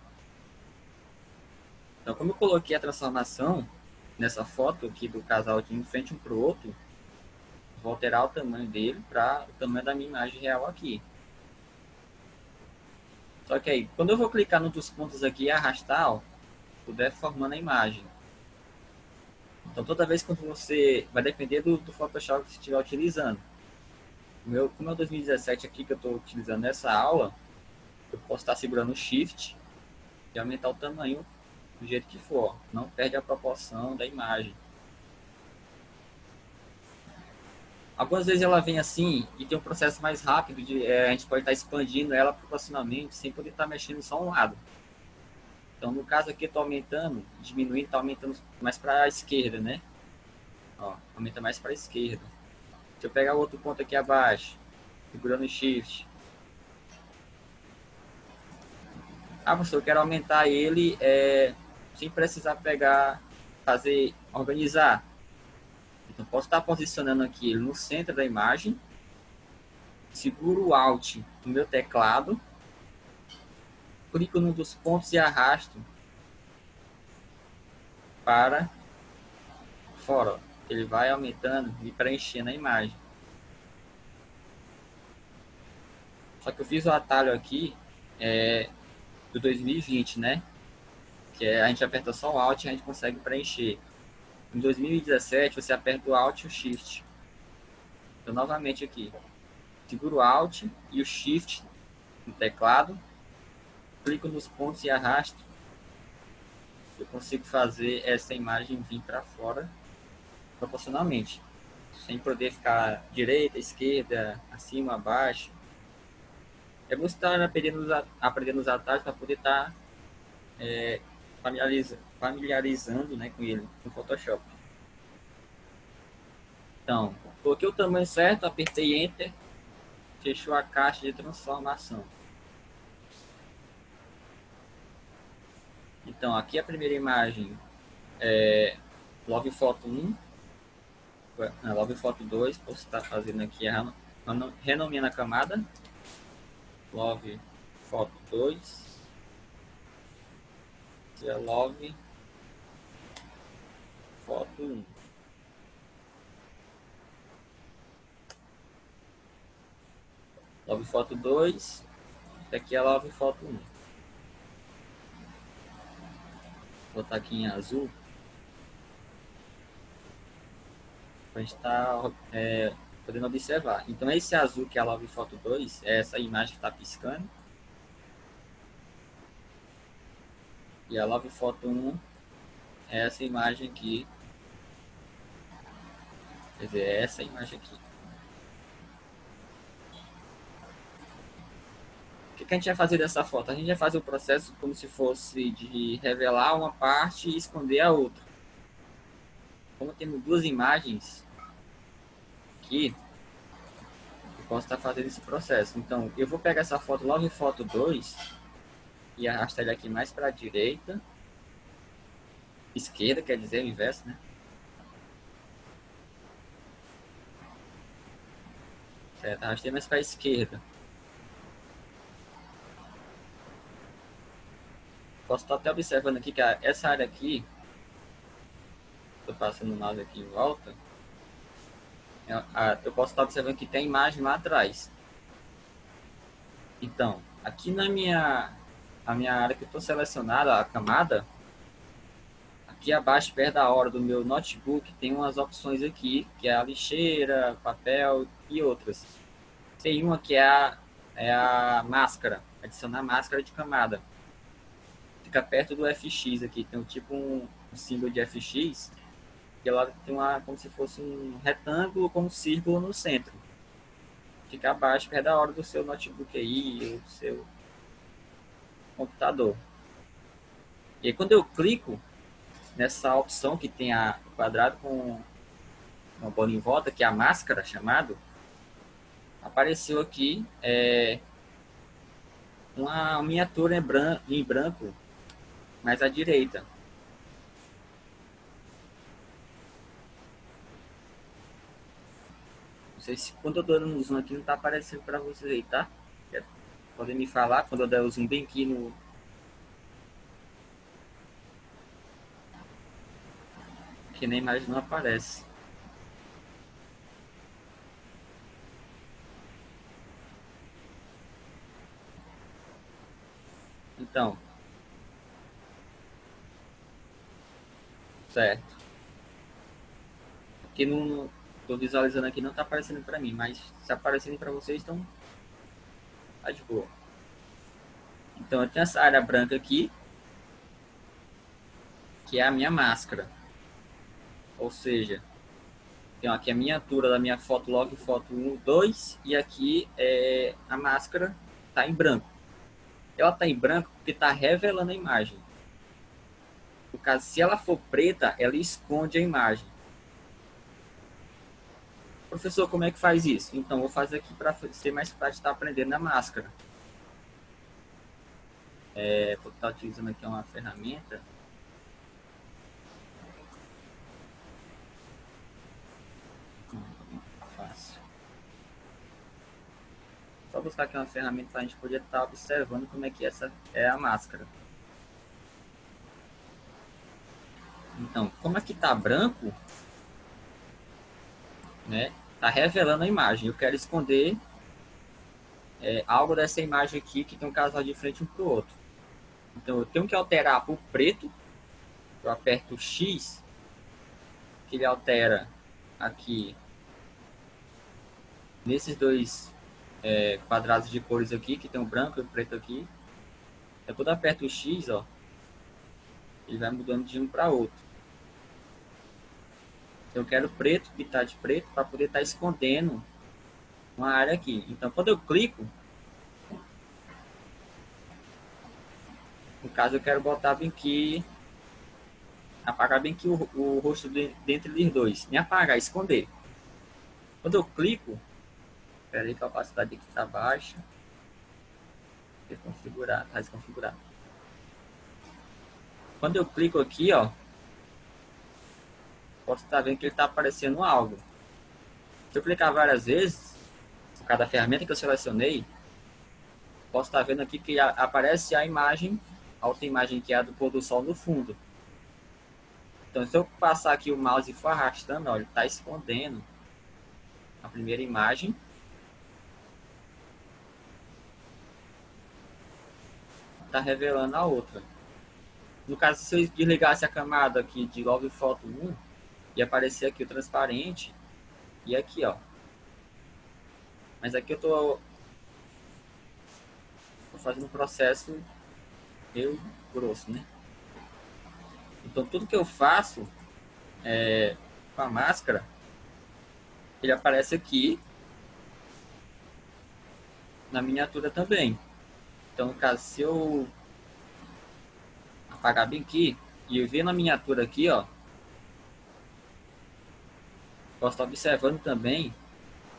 Então, como eu coloquei a transformação, nessa foto aqui do casal de frente um para o outro, vou alterar o tamanho dele para o tamanho da minha imagem real aqui. Só que aí, quando eu vou clicar nos dos pontos aqui e arrastar, ó, puder formando a imagem. Então toda vez que você vai depender do, do Photoshop que você estiver utilizando. O meu, como é o 2017 aqui que eu estou utilizando nessa aula, eu posso estar segurando o Shift e aumentar o tamanho do jeito que for, não perde a proporção da imagem. Algumas vezes ela vem assim e tem um processo mais rápido de é, a gente pode estar expandindo ela proporcionalmente sem poder estar mexendo só um lado. Então no caso aqui estou aumentando, diminuindo, está aumentando mais para a esquerda, né? Ó, aumenta mais para a esquerda. Se eu pegar outro ponto aqui abaixo, segurando o shift. Ah, professor, eu quero aumentar ele é, sem precisar pegar, fazer, organizar. Então, posso estar posicionando aqui ele no centro da imagem, seguro o Alt no meu teclado, clico num dos pontos e arrasto para fora. Ele vai aumentando e preenchendo a imagem. Só que eu fiz o atalho aqui é, do 2020, né? Que é, a gente aperta só o Alt e a gente consegue preencher. Em 2017, você aperta o Alt e o Shift. Então, novamente aqui. Seguro o Alt e o Shift no teclado. Clico nos pontos e arrasto. Eu consigo fazer essa imagem vir para fora proporcionalmente. Sem poder ficar direita, esquerda, acima, abaixo. É você estar aprendendo, os atalhos para poder estar é, familiariza, familiarizando né, com ele no Photoshop. Então, coloquei o tamanho certo, apertei Enter, fechou a caixa de transformação. Então, aqui a primeira imagem é Love Photo 1, Love Photo 2, posso estar fazendo aqui, renomeando a camada, Love Photo 2, love foto 1. Love foto 2. Aqui é love foto 1. Vou botar aqui em azul. Para estar tá, é, podendo observar. Então esse azul que é a love foto 2 é essa imagem que está piscando. E a Love Photo 1 é essa imagem aqui. Quer dizer, é essa imagem aqui. O que, que a gente vai fazer dessa foto? A gente vai fazer o processo como se fosse de revelar uma parte e esconder a outra. Como temos duas imagens aqui, eu posso estar fazendo esse processo. Então, eu vou pegar essa foto logo em foto 2 e arrasta ele aqui mais para a direita. Esquerda, quer dizer o inverso, né? Certo, arrastei mais para a esquerda. Posso estar até observando aqui que essa área aqui, estou passando o mouse aqui em volta, eu posso estar observando que tem imagem lá atrás. Então, aqui na minha a minha área que eu estou selecionada, a camada, aqui abaixo, perto da hora do meu notebook, tem umas opções aqui, que é a lixeira, papel e outras. Tem uma que é a, é a máscara, adicionar máscara de camada. Fica perto do FX aqui, tem tipo um, um símbolo de FX, que ela tem uma, como se fosse um retângulo com um círculo no centro. Fica abaixo, perto da hora do seu notebook aí, o seu computador. E aí, quando eu clico nessa opção que tem a quadrado com uma bola em volta, que é a máscara chamado, apareceu aqui é, uma miniatura em branco, em branco, mais à direita. Não sei se quando eu estou dando zoom aqui não está aparecendo para vocês aí, tá? Podem me falar quando eu der o zoom bem aqui no. Que nem mais não aparece. Então. Certo. Aqui não. Estou visualizando aqui, não está aparecendo para mim, mas se aparecendo para vocês, então Tá de boa. Então eu tenho essa área branca aqui. que é a minha máscara. Ou seja, tenho aqui a miniatura da minha foto log foto 1, 2 e aqui é a máscara está em branco. Ela está em branco porque está revelando a imagem. No caso, se ela for preta, ela esconde a imagem. Professor, como é que faz isso? Então, vou fazer aqui para ser mais prático estar aprendendo na máscara. É, vou estar utilizando aqui uma ferramenta Só buscar aqui uma ferramenta para a gente poder estar tá observando como é que essa é a máscara. Então, como aqui está branco, né, está revelando a imagem. Eu quero esconder é, algo dessa imagem aqui que tem um casal de frente um para o outro. Então, eu tenho que alterar para o preto. Eu aperto X, que ele altera aqui nesses dois é, quadrados de cores aqui, que tem o branco e o preto aqui. É quando aperto o X, ó, ele vai mudando de um para outro. Eu quero preto, pintar de preto, para poder estar tá escondendo uma área aqui. Então, quando eu clico, no caso eu quero botar bem aqui, apagar bem aqui o, o rosto de, dentro dos dois. Me apagar, esconder. Quando eu clico, Espera aí, a capacidade aqui está baixa. Desconfigurar, está desconfigurado. Quando eu clico aqui, ó, posso estar vendo que ele está aparecendo algo. Se eu clicar várias vezes, cada ferramenta que eu selecionei, posso estar vendo aqui que aparece a imagem, a outra imagem que é a do pôr do sol no fundo. Então, se eu passar aqui o mouse e for arrastando, ele está escondendo a primeira imagem está revelando a outra. No caso, se eu desligasse a camada aqui de Log Photo 1, ia aparecer aqui o transparente e aqui, ó. Mas aqui eu tô, tô fazendo um processo meio grosso, né? Então, tudo que eu faço é, com a máscara, ele aparece aqui na miniatura também. Então, no caso, se eu apagar bem aqui e eu ver na miniatura aqui, ó, posso estar observando também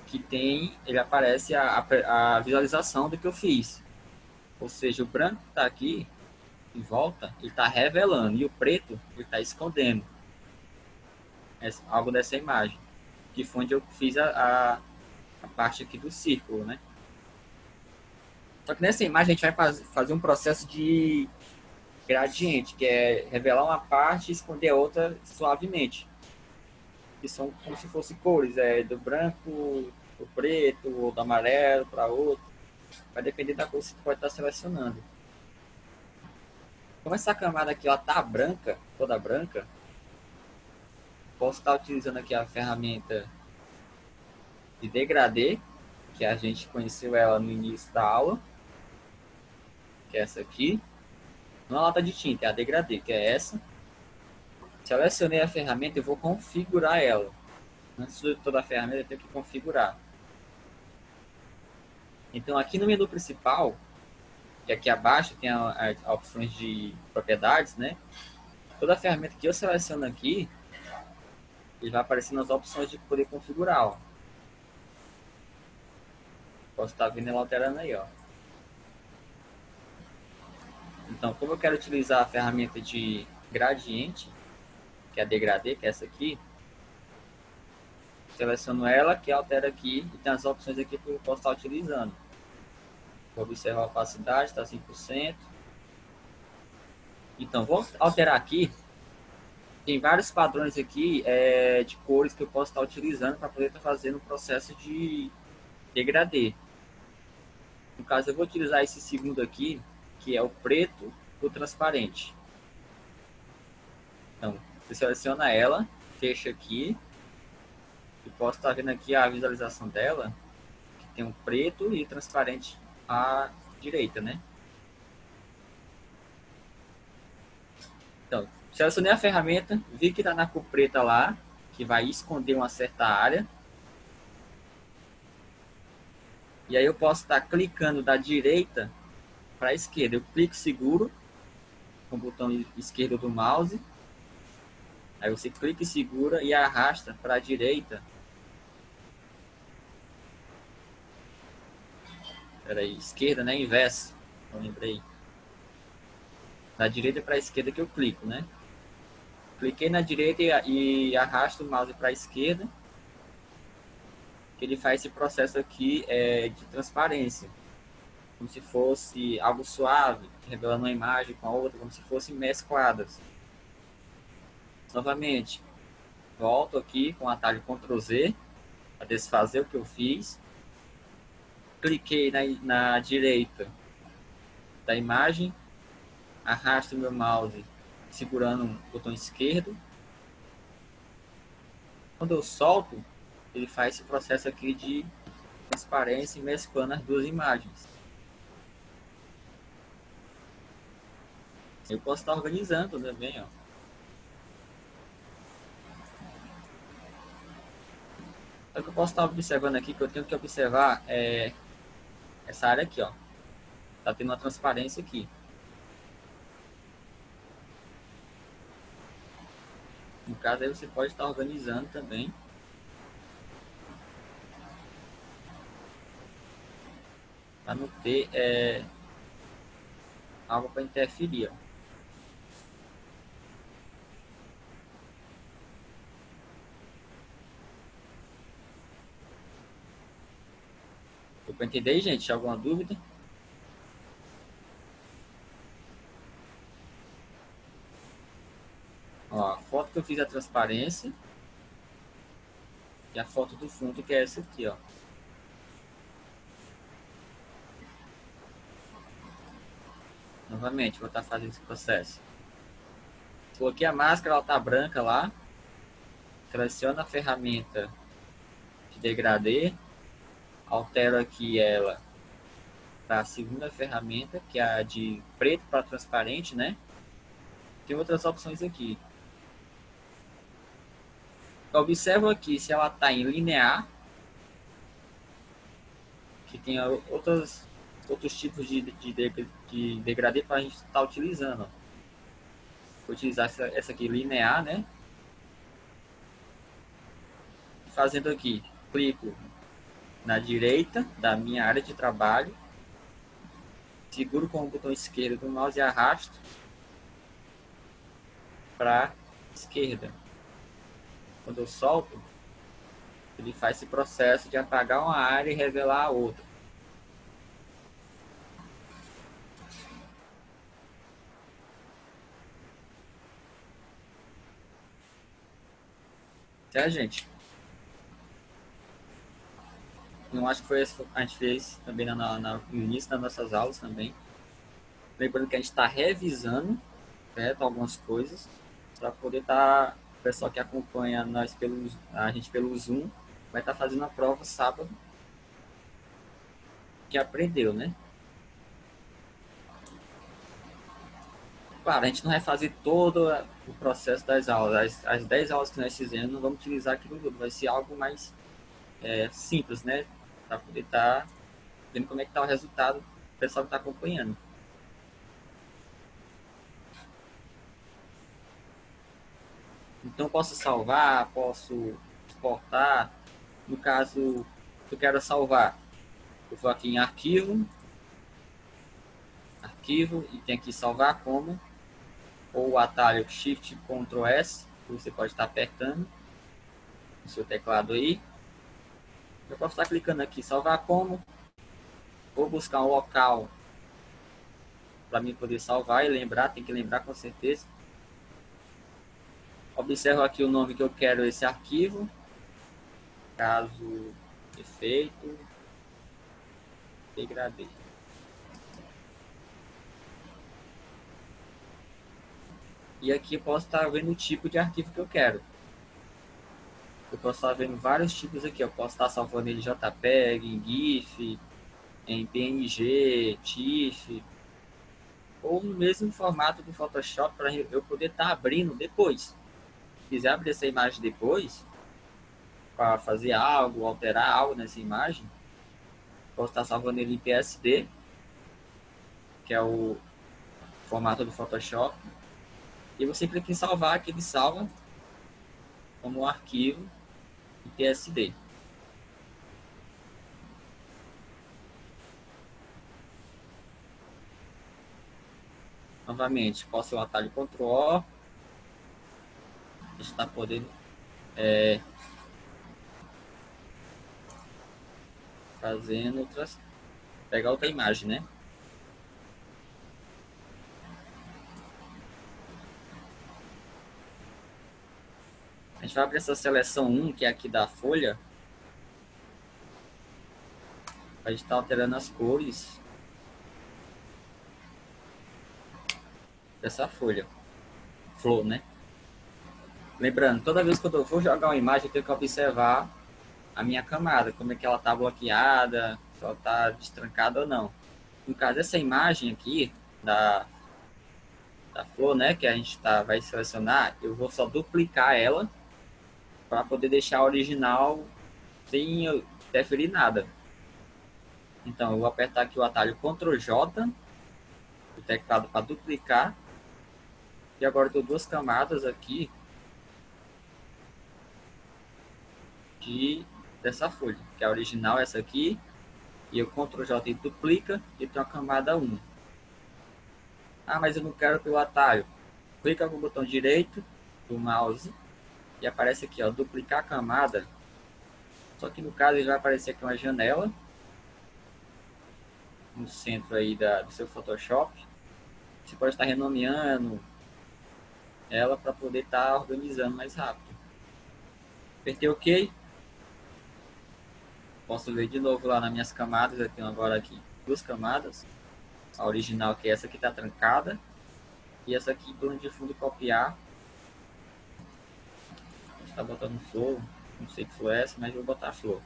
que tem, ele aparece a, a, visualização do que eu fiz. Ou seja, o branco está aqui em volta, ele está revelando, e o preto ele está escondendo essa, algo dessa imagem, que foi onde eu fiz a, a, parte aqui do círculo, né? Só que nessa imagem a gente vai fazer um processo de gradiente, que é revelar uma parte e esconder a outra suavemente. Que são como se fossem cores, é do branco, do preto, ou do amarelo para outro. Vai depender da cor que você pode estar selecionando. Como essa camada aqui ela tá branca, toda branca, posso estar utilizando aqui a ferramenta de degradê, que a gente conheceu ela no início da aula que é essa aqui. Não a lata de tinta, é a degradê, que é essa. Selecionei a ferramenta e vou configurar ela. Antes de toda a ferramenta, eu tenho que configurar. Então, aqui no menu principal, que aqui abaixo tem as opções de propriedades, né? Toda a ferramenta que eu seleciono aqui, ele vai aparecendo as opções de poder configurar, ó. Posso estar vendo ela alterando aí, ó. Então, como eu quero utilizar a ferramenta de gradiente, que é a degradê, que é essa aqui, seleciono ela, que altera aqui, e tem as opções aqui que eu posso estar utilizando. Vou observar a opacidade, está 100%. Então, vou alterar aqui. Tem vários padrões aqui é, de cores que eu posso estar utilizando para poder estar fazendo o processo de degradê. No caso, eu vou utilizar esse segundo aqui, que é o preto o transparente. Então, você seleciona ela, fecha aqui, e posso estar vendo aqui a visualização dela, que tem um preto e transparente à direita, né? Então, Selecionei a ferramenta, vi que está na cor preta lá, que vai esconder uma certa área. E aí eu posso estar clicando da direita para a esquerda. Eu clico seguro com o botão esquerdo do mouse. Aí você clica e segura e arrasta para a direita. Peraí, esquerda, né? Inverso. Eu lembrei. Da direita para a esquerda que eu clico, né? Cliquei na direita e, e arrasto o mouse para a esquerda. Que ele faz esse processo aqui é, de transparência. Como se fosse algo suave, revelando uma imagem com a outra, como se fossem mescladas. Novamente, volto aqui com o atalho Ctrl Z para desfazer o que eu fiz. Cliquei na, na direita da imagem, arrasto meu mouse segurando o botão esquerdo. Quando eu solto, ele faz esse processo aqui de transparência mesclando as duas imagens. Eu posso estar organizando também, ó. O que eu posso estar observando aqui, que eu tenho que observar é essa área aqui, ó. Tá tendo uma transparência aqui. No caso aí você pode estar organizando também. Para não ter é, algo para interferir. Ó. Deu para entender, gente? Alguma dúvida? Ó, a foto que eu fiz a transparência. E a foto do fundo, que é essa aqui, ó. Novamente, vou estar fazendo esse processo. Coloquei a máscara, ela tá branca lá. Seleciono a ferramenta de degradê. Altero aqui ela para a segunda ferramenta, que é a de preto para transparente, né? Tem outras opções aqui. Observo aqui se ela está em linear, que tem outros, outros tipos de, de, de degradê para a gente estar tá utilizando. Vou utilizar essa, essa aqui linear, né? Fazendo aqui, clico na direita da minha área de trabalho, seguro com o botão esquerdo do mouse e arrasto para esquerda. Quando eu solto, ele faz esse processo de apagar uma área e revelar a outra. Certo, gente? Eu acho que foi isso que a gente fez também na, na, no início das nossas aulas também. Lembrando que a gente está revisando certo, algumas coisas para poder estar. Tá, o pessoal que acompanha nós pelo, a gente pelo Zoom vai estar tá fazendo a prova sábado que aprendeu, né? Claro, a gente não vai fazer todo o processo das aulas. As, as 10 aulas que nós fizemos, não vamos utilizar aquilo tudo. Vai ser algo mais é, simples, né? Para poder estar tá vendo como é que está o resultado do pessoal que está acompanhando. Então posso salvar, posso exportar. No caso, eu quero salvar, eu vou aqui em arquivo, arquivo e tem aqui salvar como, ou o atalho Shift Ctrl S, que você pode estar apertando no seu teclado aí. Eu posso estar clicando aqui, salvar como, ou buscar um local para mim poder salvar e lembrar, tem que lembrar com certeza. Observo aqui o nome que eu quero esse arquivo, caso efeito, degradei. E aqui posso estar vendo o tipo de arquivo que eu quero. Eu posso estar vendo vários tipos aqui. Eu posso estar salvando ele em JPEG, em GIF, em PNG, TIFF, ou no mesmo formato do Photoshop para eu poder estar tá abrindo depois. Se quiser abrir essa imagem depois, para fazer algo, alterar algo nessa imagem, posso estar salvando ele em PSD, que é o formato do Photoshop. E você clica em salvar, que ele salva como um arquivo em PSD. Novamente, posso o atalho Ctrl O. Está podendo é, fazendo outras. Pegar outra imagem, né? A gente vai abrir essa seleção 1, que é aqui da folha. A gente está alterando as cores dessa folha. Flow, né? Lembrando, toda vez que eu for jogar uma imagem, eu tenho que observar a minha camada, como é que ela está bloqueada, se ela está destrancada ou não. No caso, essa imagem aqui da, da flor, né, que a gente tá, vai selecionar, eu vou só duplicar ela para poder deixar original sem interferir nada. Então, eu vou apertar aqui o atalho Ctrl J, o teclado para duplicar e agora tem duas camadas aqui de, dessa folha, que é a original, essa aqui. E o Ctrl J duplica e tem uma camada 1. Ah, mas eu não quero pelo atalho. Clica com o botão direito do mouse e aparece aqui, ó, duplicar camada. Só que no caso ele vai aparecer aqui uma janela no centro aí da, do seu Photoshop. Você pode estar renomeando, ela para poder estar tá organizando mais rápido. Apertei OK. Posso ver de novo lá nas minhas camadas. Eu tenho agora aqui duas camadas. A original que é essa que está trancada. E essa aqui, plano de fundo copiar. Está botando flor. Não sei que flor é essa, mas vou botar flor.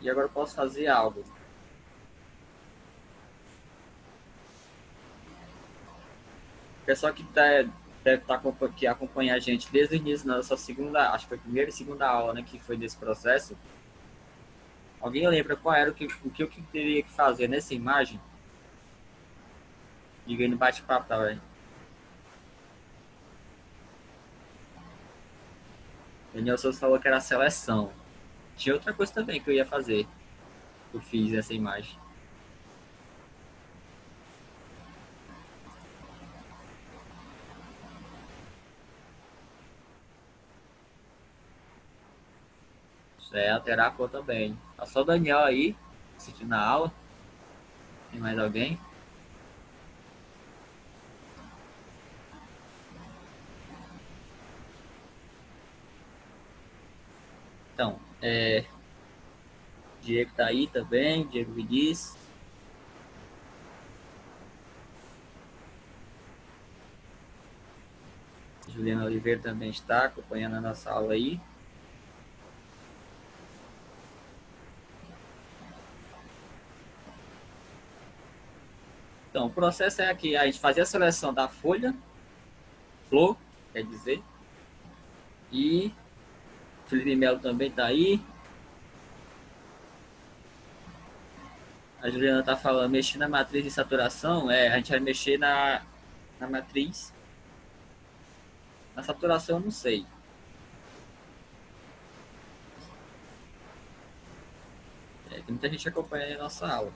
E agora eu posso fazer algo. pessoal que tá, deve estar tá, que acompanha a gente desde o início da nossa segunda, acho que foi a primeira e segunda aula, né, que foi desse processo. Alguém lembra qual era o que, o que eu teria que fazer nessa imagem? Diga aí no bate-papo, tá, velho? Daniel Souza falou que era a seleção. Tinha outra coisa também que eu ia fazer. Eu fiz essa imagem. É, alterar a cor também. Tá só o Daniel aí, assistindo a aula. Tem mais alguém? Então, é, Diego tá aí também, Diego Vidiz. Juliana Oliveira também está acompanhando a nossa aula aí. Então, o processo é aqui, a gente fazia a seleção da folha, flor, quer dizer, e Felipe Melo também está aí. A Juliana está falando, mexer na matriz de saturação, é, a gente vai mexer na, na matriz. Na saturação, não sei. É, tem muita gente acompanhando a nossa aula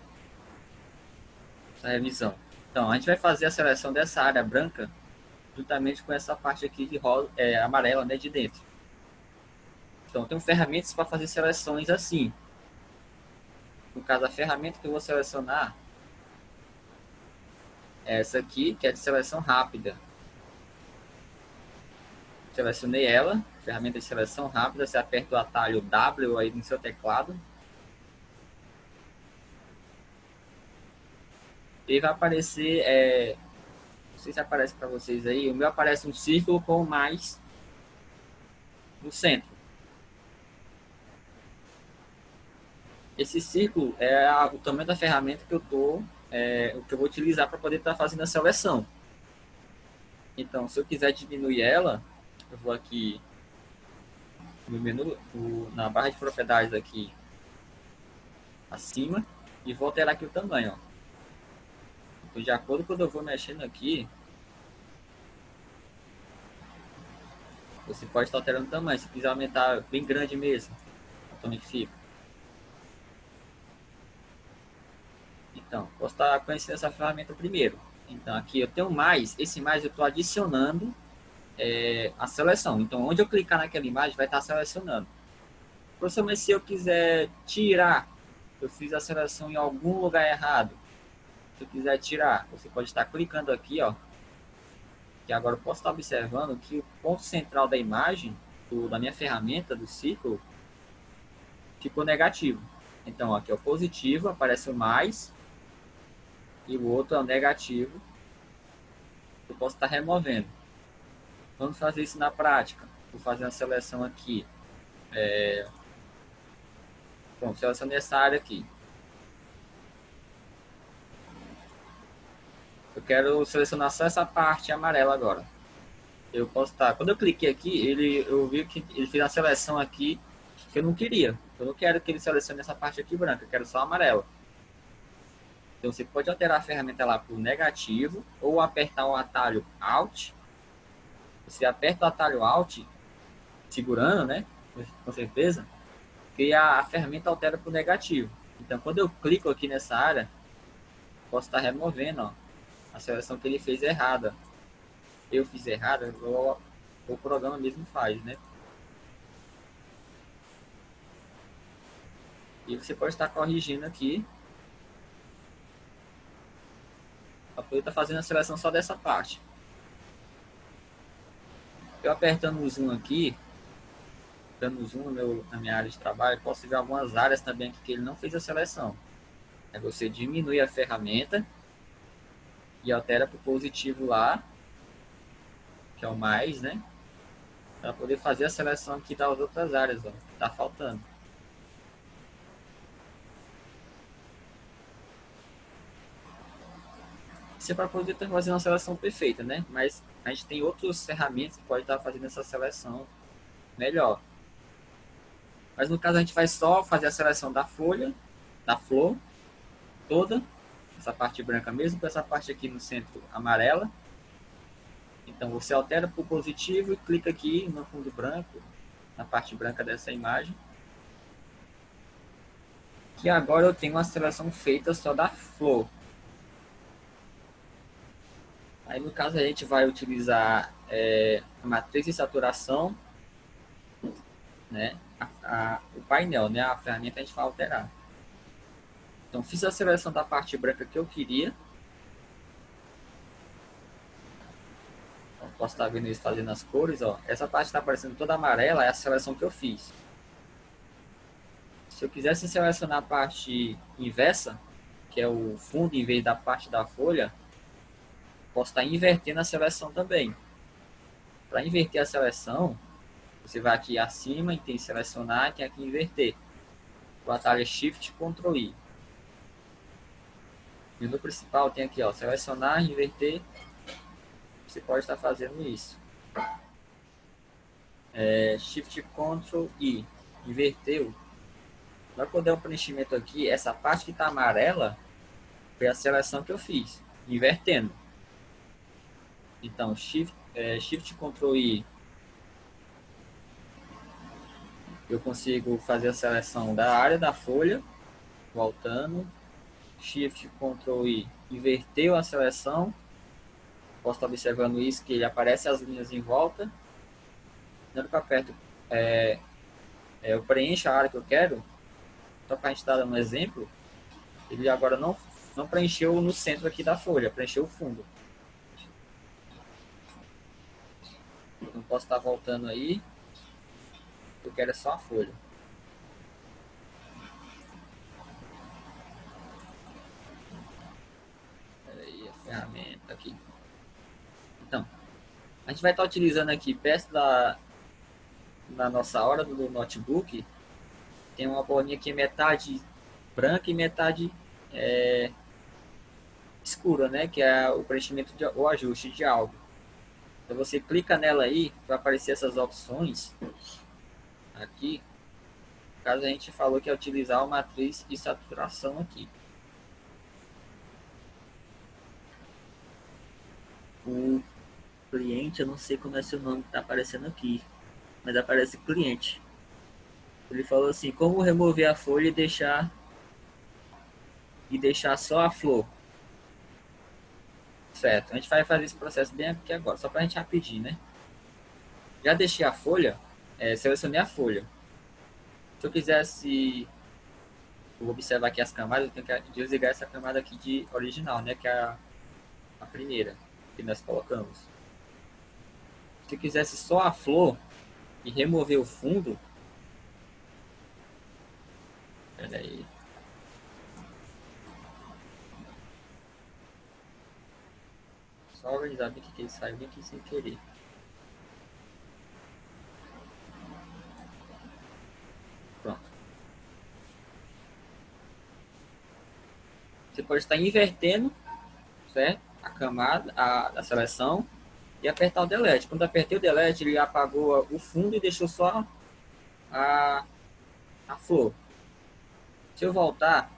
essa revisão. Então, a gente vai fazer a seleção dessa área branca juntamente com essa parte aqui de rosa, é, amarela né, de dentro. Então, tem ferramentas para fazer seleções assim. No caso, a ferramenta que eu vou selecionar é essa aqui, que é de seleção rápida. Selecionei ela, ferramenta de seleção rápida, você aperta o atalho W aí no seu teclado ele vai aparecer, é, não sei se aparece para vocês aí, o meu aparece um círculo com mais no centro. Esse círculo é a, o tamanho da ferramenta que eu tô, é, que eu vou utilizar para poder estar tá fazendo a seleção. Então, se eu quiser diminuir ela, eu vou aqui no menu, o, na barra de propriedades aqui, acima, e vou alterar aqui o tamanho, ó. Então, de acordo com quando eu vou mexendo aqui, você pode estar alterando o tamanho. Se quiser aumentar bem grande mesmo, então fica. Então, posso estar conhecendo essa ferramenta primeiro. Então, aqui eu tenho mais. Esse mais eu estou adicionando é, a seleção. Então, onde eu clicar naquela imagem, vai estar selecionando. Professor, se eu quiser tirar, eu fiz a seleção em algum lugar errado. Se eu quiser tirar, você pode estar clicando aqui, ó. Que agora eu posso estar observando que o ponto central da imagem, do, da minha ferramenta, do ciclo, ficou negativo. Então, aqui é o positivo, aparece o mais, e o outro é o negativo. Eu posso estar removendo. Vamos fazer isso na prática. Vou fazer uma seleção aqui. É... Bom, selecionei essa área aqui. Eu quero selecionar só essa parte amarela agora. Eu posso estar. Quando eu cliquei aqui, ele, eu vi que ele fez a seleção aqui que eu não queria. Eu não quero que ele selecione essa parte aqui branca, eu quero só amarela. Então você pode alterar a ferramenta lá para o negativo ou apertar o atalho Alt. Você aperta o atalho Alt, segurando, né? Com certeza, que a, a ferramenta altera para o negativo. Então quando eu clico aqui nessa área, posso estar removendo ó, a seleção que ele fez errada. Eu fiz errada, o, o programa mesmo faz, né? E você pode estar corrigindo aqui para poder estar tá fazendo a seleção só dessa parte. Eu apertando o zoom aqui, dando zoom no meu, na minha área de trabalho, posso ver algumas áreas também aqui que ele não fez a seleção. É você diminui a ferramenta e altera para o positivo lá, que é o mais, né? Para poder fazer a seleção aqui das outras áreas, ó, que tá faltando. Isso é para poder fazendo uma seleção perfeita, né? Mas a gente tem outras ferramentas que pode estar fazendo essa seleção melhor. Mas no caso a gente vai só fazer a seleção da folha, da flor, toda, essa parte branca mesmo, com essa parte aqui no centro amarela. Então você altera para o positivo e clica aqui no fundo branco, na parte branca dessa imagem. E agora eu tenho uma seleção feita só da flor. Aí, no caso, a gente vai utilizar é, a matriz de saturação, né? A, a, o painel, né? A ferramenta a gente vai alterar. Então, fiz a seleção da parte branca que eu queria. Então, posso estar vendo isso fazendo as cores, ó. Essa parte está aparecendo toda amarela, é a seleção que eu fiz. Se eu quisesse selecionar a parte inversa, que é o fundo em vez da parte da folha, posso estar invertendo a seleção também. Para inverter a seleção, você vai aqui acima e tem selecionar e tem aqui inverter. O atalho é Shift Ctrl I. Menu principal tem aqui, ó, selecionar, inverter. Você pode estar fazendo isso. É, Shift Ctrl I. Inverteu. Para poder um preenchimento aqui, essa parte que está amarela foi a seleção que eu fiz, invertendo. Então, Shift, é, Shift Ctrl I, eu consigo fazer a seleção da área da folha, voltando. Shift Ctrl I, inverteu a seleção. Posso estar observando isso, que ele aparece as linhas em volta. Dando para perto, é, é, eu preencho a área que eu quero. Só para a gente dar um exemplo, ele agora não, não preencheu no centro aqui da folha, preencheu o fundo. Não posso estar voltando aí. Eu quero é só a folha. aí, a ferramenta aqui. Então, a gente vai estar utilizando aqui perto da, da nossa hora do notebook. Tem uma bolinha aqui metade branca e metade é, escura, né? Que é o preenchimento de, ou ajuste de algo. Então você clica nela aí, vai aparecer essas opções aqui. Caso a gente falou que é utilizar uma matriz de saturação aqui. O cliente, eu não sei como é seu nome que está aparecendo aqui, mas aparece cliente. Ele falou assim, como remover a folha e deixar e deixar só a flor. Certo, a gente vai fazer esse processo bem aqui agora, só para a gente rapidinho, né? Já deixei a folha, é, selecionei a folha. Se eu quisesse observar aqui as camadas, eu tenho que desligar essa camada aqui de original, né? Que é a, a primeira que nós colocamos. Se eu quisesse só a flor e remover o fundo, peraí, Só organizar bem que ele sai bem aqui sem querer. Pronto. Você pode estar invertendo, certo? A camada, a, a seleção e apertar o delete. Quando apertei o delete, ele apagou o fundo e deixou só a, a flor. Se eu voltar,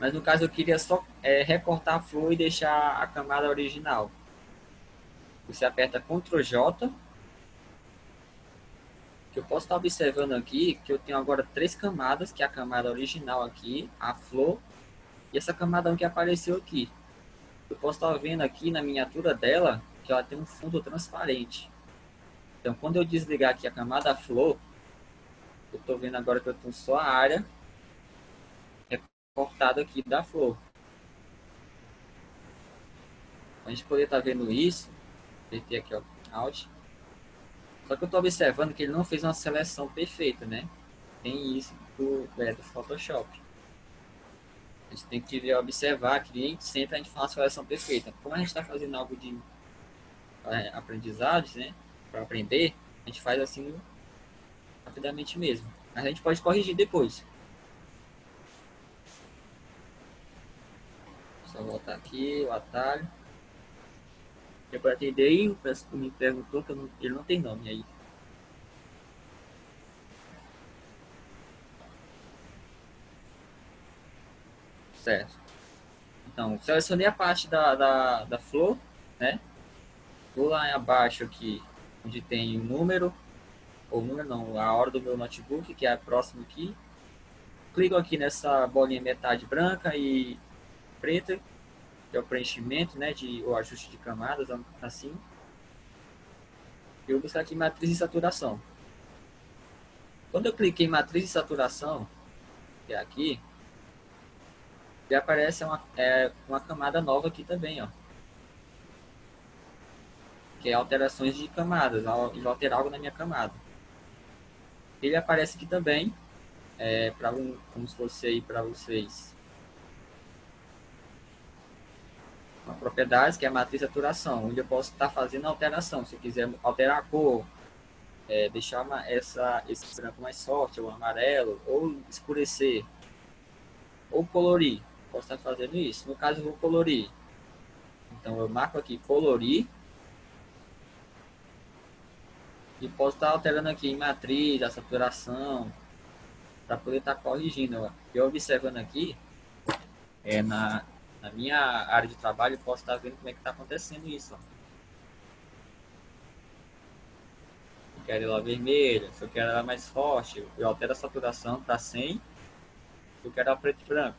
mas no caso eu queria só é, recortar a flor e deixar a camada original. Você aperta Ctrl J. Que eu posso estar observando aqui que eu tenho agora três camadas, que é a camada original aqui, a flor e essa camada que apareceu aqui. Eu posso estar vendo aqui na miniatura dela que ela tem um fundo transparente. Então quando eu desligar aqui a camada flor, eu estou vendo agora que eu tenho só a área cortado aqui da flor. A gente poder estar tá vendo isso, apertei aqui ó, Alt. Só que eu estou observando que ele não fez uma seleção perfeita, né? Tem isso do, é, do Photoshop. A gente tem que observar que nem sempre a gente faz uma seleção perfeita. Como a gente está fazendo algo de é, aprendizagem, né? Para aprender, a gente faz assim rapidamente mesmo. Mas a gente pode corrigir depois. Só voltar aqui, o atalho. Eu para atender aí, o pessoal me perguntou que não, ele não tem nome aí. Certo. Então, selecionei a parte da, da, da flor, né? Vou lá abaixo aqui, onde tem o número, ou número não, a hora do meu notebook, que é a próxima aqui. Clico aqui nessa bolinha metade branca e preta, que é o preenchimento, né, de, o ajuste de camadas, assim. Eu vou buscar aqui matriz de saturação. Quando eu cliquei em matriz de saturação, que é aqui, já aparece uma, é, uma camada nova aqui também, ó. Que é alterações de camadas, ele alterar algo na minha camada. Ele aparece aqui também, é, para um, como se fosse aí para vocês uma propriedade que é a matriz de saturação, onde eu posso estar fazendo alteração. Se eu quiser alterar a cor, é, deixar uma, essa, esse branco mais forte, ou amarelo, ou escurecer, ou colorir. Posso estar fazendo isso. No caso, eu vou colorir. Então, eu marco aqui colorir. E posso estar alterando aqui em matriz, a saturação, para poder estar corrigindo. Eu observando aqui, é na, na minha área de trabalho, eu posso estar vendo como é que está acontecendo isso. Ó. Eu quero ela vermelha, se eu quero ela mais forte, eu altero a saturação para 100, eu quero ela preto e branco.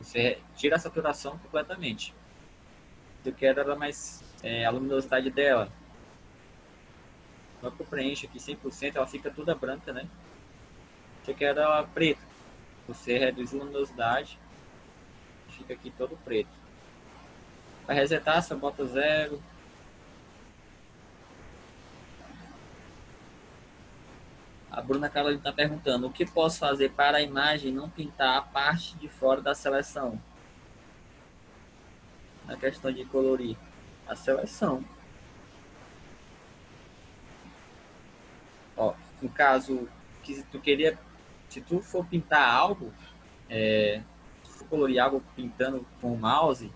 Você tira a saturação completamente. Se eu quero ela mais, é, a luminosidade dela, quando eu preencho aqui 100%, ela fica toda branca, né? Se eu quero ela preta, você reduz a luminosidade fica aqui todo preto. Para resetar, você bota zero. A Bruna Carolina está perguntando, o que posso fazer para a imagem não pintar a parte de fora da seleção? Na questão de colorir. A seleção. Ó, no caso, que tu queria se tu for pintar algo, é, colorir algo pintando com o mouse,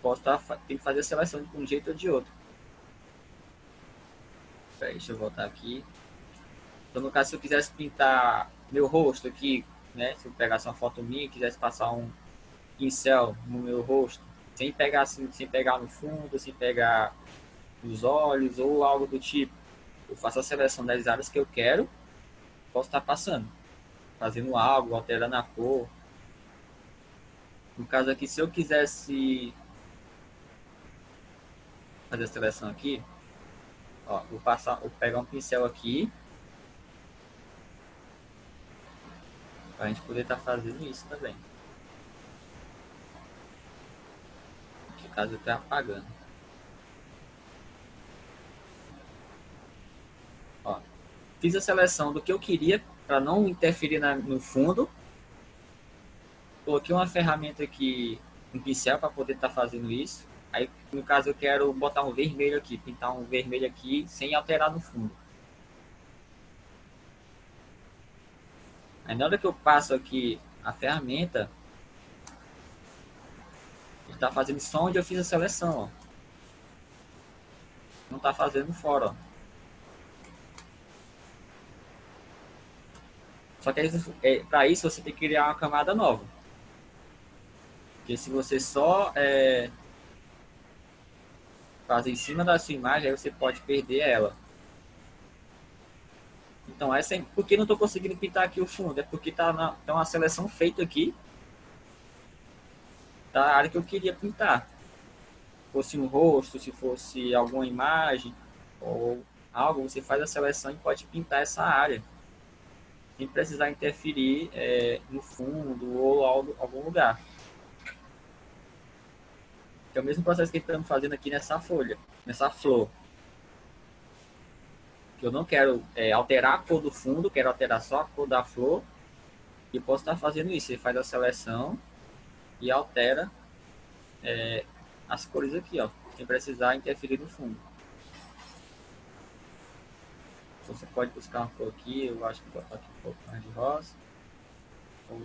posso tá tem que fazer a seleção de um jeito ou de outro. Peraí, deixa eu voltar aqui. Então, no caso, se eu quisesse pintar meu rosto aqui, né? Se eu pegasse uma foto minha e quisesse passar um pincel no meu rosto, sem pegar assim, sem pegar no fundo, sem pegar os olhos ou algo do tipo. Eu faço a seleção das áreas que eu quero, posso estar passando, fazendo algo, alterando a cor. No caso aqui, se eu quisesse fazer a seleção aqui, ó, vou passar, vou pegar um pincel aqui para a gente poder estar fazendo isso também. Que caso eu apagando. Ó, fiz a seleção do que eu queria para não interferir na, no fundo. Coloquei uma ferramenta aqui, um pincel para poder estar tá fazendo isso. Aí, no caso, eu quero botar um vermelho aqui, pintar um vermelho aqui sem alterar no fundo. Aí, na hora que eu passo aqui a ferramenta, ele está fazendo só onde eu fiz a seleção, ó. Não está fazendo fora, ó. Só que é, para isso você tem que criar uma camada nova. Porque se você só é, faz em cima da sua imagem, aí você pode perder ela. Então, essa é, por que não estou conseguindo pintar aqui o fundo? É porque está tá uma seleção feita aqui da área que eu queria pintar. Se fosse um rosto, se fosse alguma imagem ou algo, você faz a seleção e pode pintar essa área sem precisar interferir é, no fundo ou algum lugar. É o mesmo processo que estamos fazendo aqui nessa folha, nessa flor. Eu não quero é, alterar a cor do fundo, quero alterar só a cor da flor. E posso estar fazendo isso. Você faz a seleção e altera é, as cores aqui, ó, sem precisar interferir no fundo. Você pode buscar uma cor aqui, eu acho que vou botar aqui um pouco mais de rosa. Ou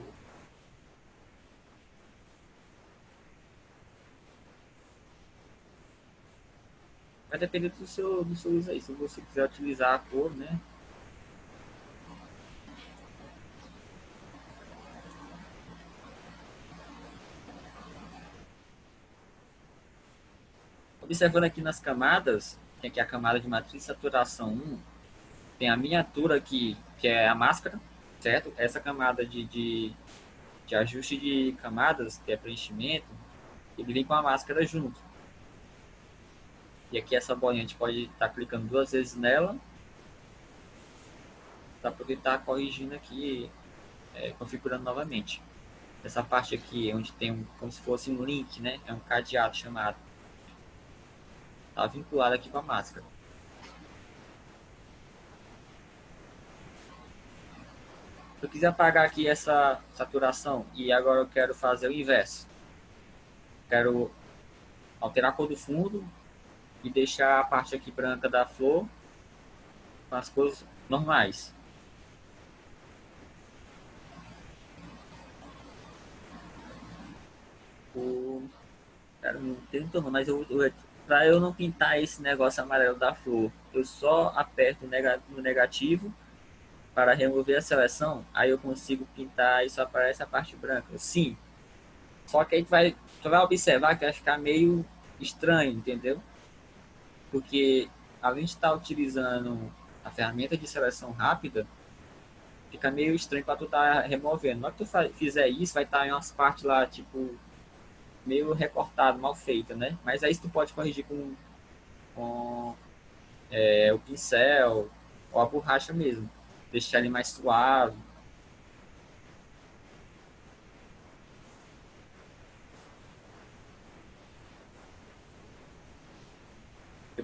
Vai depender do seu, do seu uso aí. Se você quiser utilizar a cor, né? Observando aqui nas camadas, tem aqui a camada de matriz saturação 1, tem a miniatura aqui, que é a máscara, certo? Essa camada de, de, de ajuste de camadas, que é preenchimento, ele vem com a máscara junto. E aqui essa bolinha a gente pode estar tá clicando duas vezes nela para poder estar tá corrigindo aqui, é, configurando novamente. Essa parte aqui, onde tem um, como se fosse um link, né? É um cadeado chamado. Está vinculado aqui com a máscara. Se eu quiser apagar aqui essa saturação e agora eu quero fazer o inverso. Quero alterar a cor do fundo, e deixar a parte aqui branca da flor com as cores normais. O... Cara, não tento não, mas eu, eu, para eu não pintar esse negócio amarelo da flor, eu só aperto no negativo para remover a seleção, aí eu consigo pintar e só aparece a parte branca. Sim. Só que aí tu vai, tu vai observar que vai ficar meio estranho, entendeu? Porque além de estar utilizando a ferramenta de seleção rápida, fica meio estranho para tu estar tá removendo. Na hora que tu fizer isso, vai estar tá em umas partes lá, tipo, meio recortado, mal feita, né? Mas aí tu pode corrigir com, com é, o pincel ou a borracha mesmo. Deixar ele mais suave.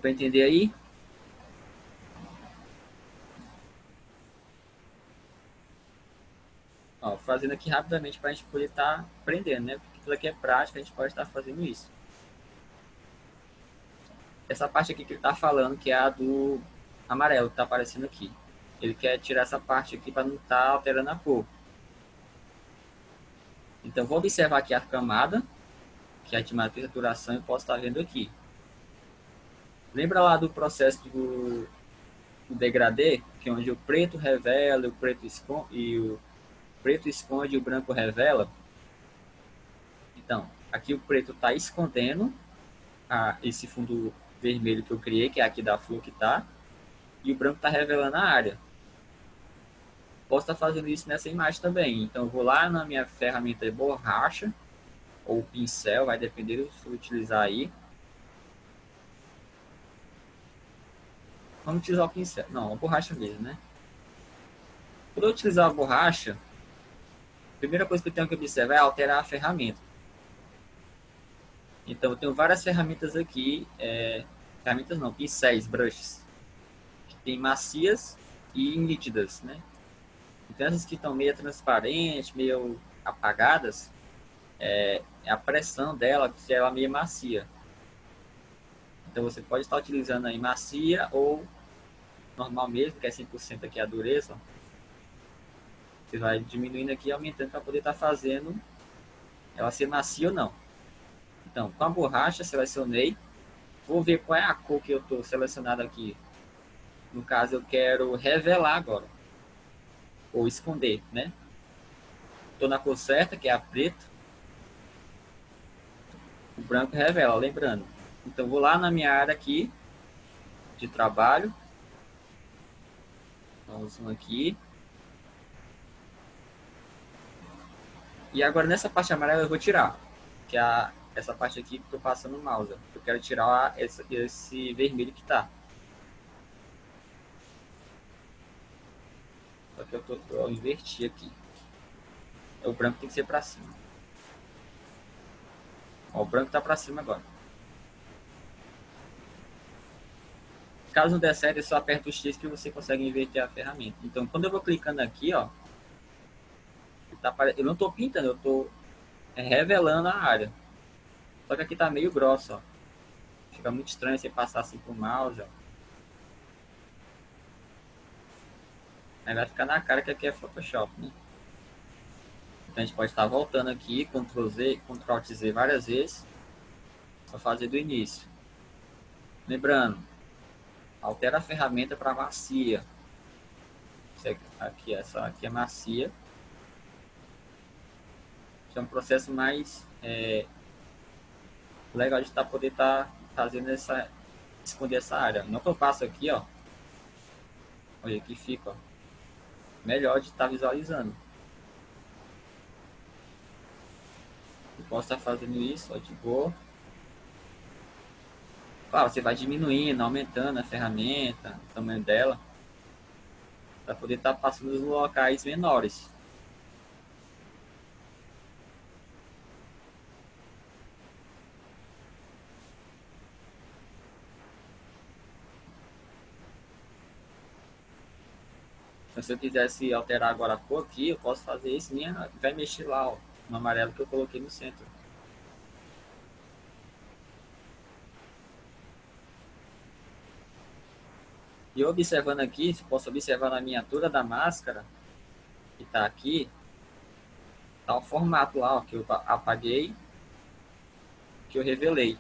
Para entender aí? Ó, fazendo aqui rapidamente para a gente poder estar tá aprendendo, né? Porque tudo aqui é prática, a gente pode estar tá fazendo isso. Essa parte aqui que ele está falando, que é a do amarelo, que está aparecendo aqui. ele quer tirar essa parte aqui para não estar tá alterando a cor. Então, vou observar aqui a camada, que é a matriz de saturação, e posso estar tá vendo aqui. Lembra lá do processo do, do degradê, que é onde o preto revela, o preto esconde, e o preto esconde e o branco revela? Então, aqui o preto está escondendo a, esse fundo vermelho que eu criei, que é aqui da flor que está, e o branco está revelando a área. Posso estar tá fazendo isso nessa imagem também. Então, eu vou lá na minha ferramenta de borracha, ou pincel, vai depender do que utilizar aí. Vamos utilizar o pincel. Não, a borracha mesmo, né? Eu utilizar a borracha, a primeira coisa que eu tenho que observar é alterar a ferramenta. Então, eu tenho várias ferramentas aqui. É, ferramentas não, pincéis, brushes. Que tem macias e nítidas, né? Então, essas que estão meio transparentes, meio apagadas, é, é a pressão dela, que ela é meio macia. Então você pode estar utilizando aí macia ou normal mesmo, que é 100% aqui a dureza. Você vai diminuindo aqui e aumentando para poder estar fazendo ela ser macia ou não. Então, com a borracha, selecionei. Vou ver qual é a cor que eu estou selecionado aqui. No caso, eu quero revelar agora. Ou esconder, né? Estou na cor certa, que é a preto. O branco revela, lembrando. Então, vou lá na minha área aqui de trabalho. Vamos aqui. E agora nessa parte amarela eu vou tirar, que é a, essa parte aqui que eu tô passando o mouse. Eu quero tirar esse, esse vermelho que tá. Só que eu, tô, eu inverti aqui. O branco tem que ser para cima. Ó, o branco tá para cima agora. Caso não der certo, é só aperta o X que você consegue inverter a ferramenta. Então, quando eu vou clicando aqui, ó, tá, eu não estou pintando, eu estou revelando a área. Só que aqui tá meio grosso, ó. Fica muito estranho você passar assim pro mouse, ó. Aí vai ficar na cara que aqui é Photoshop, né? Então a gente pode estar voltando aqui, Ctrl Z, Ctrl Z várias vezes. Para fazer do início. Lembrando, altera a ferramenta para macia. Aqui, essa aqui é macia. Isso é um processo mais é, legal de tá, poder estar tá fazendo essa esconder essa área. Não que eu passo aqui, ó. Olha aqui fica, ó. Melhor de estar tá visualizando. Eu posso estar tá fazendo isso, ó, de boa. Claro, você vai diminuindo, aumentando a ferramenta, o tamanho dela, para poder estar tá passando nos locais menores. Então, se eu quisesse alterar agora a cor aqui, eu posso fazer isso, minha, vai mexer lá, ó, no amarelo que eu coloquei no centro. E observando aqui, posso observar na miniatura da máscara, que está aqui, está o formato lá, ó, que eu apaguei, que eu revelei.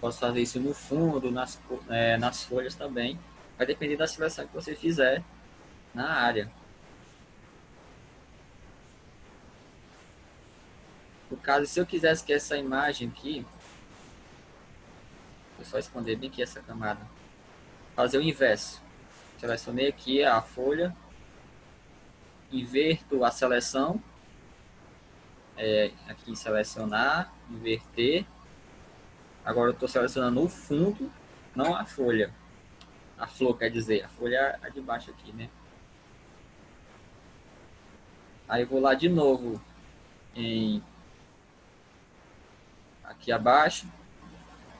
Posso fazer isso no fundo, nas, é, nas folhas também. Vai depender da seleção que você fizer na área. No caso, se eu quisesse que essa imagem aqui Vou só esconder bem aqui essa camada. Fazer o inverso. Selecionei aqui a folha. Inverto a seleção. É, aqui selecionar, inverter. Agora eu estou selecionando o fundo, não a folha. A flor, quer dizer, a folha é de baixo aqui, né? Aí vou lá de novo em aqui abaixo,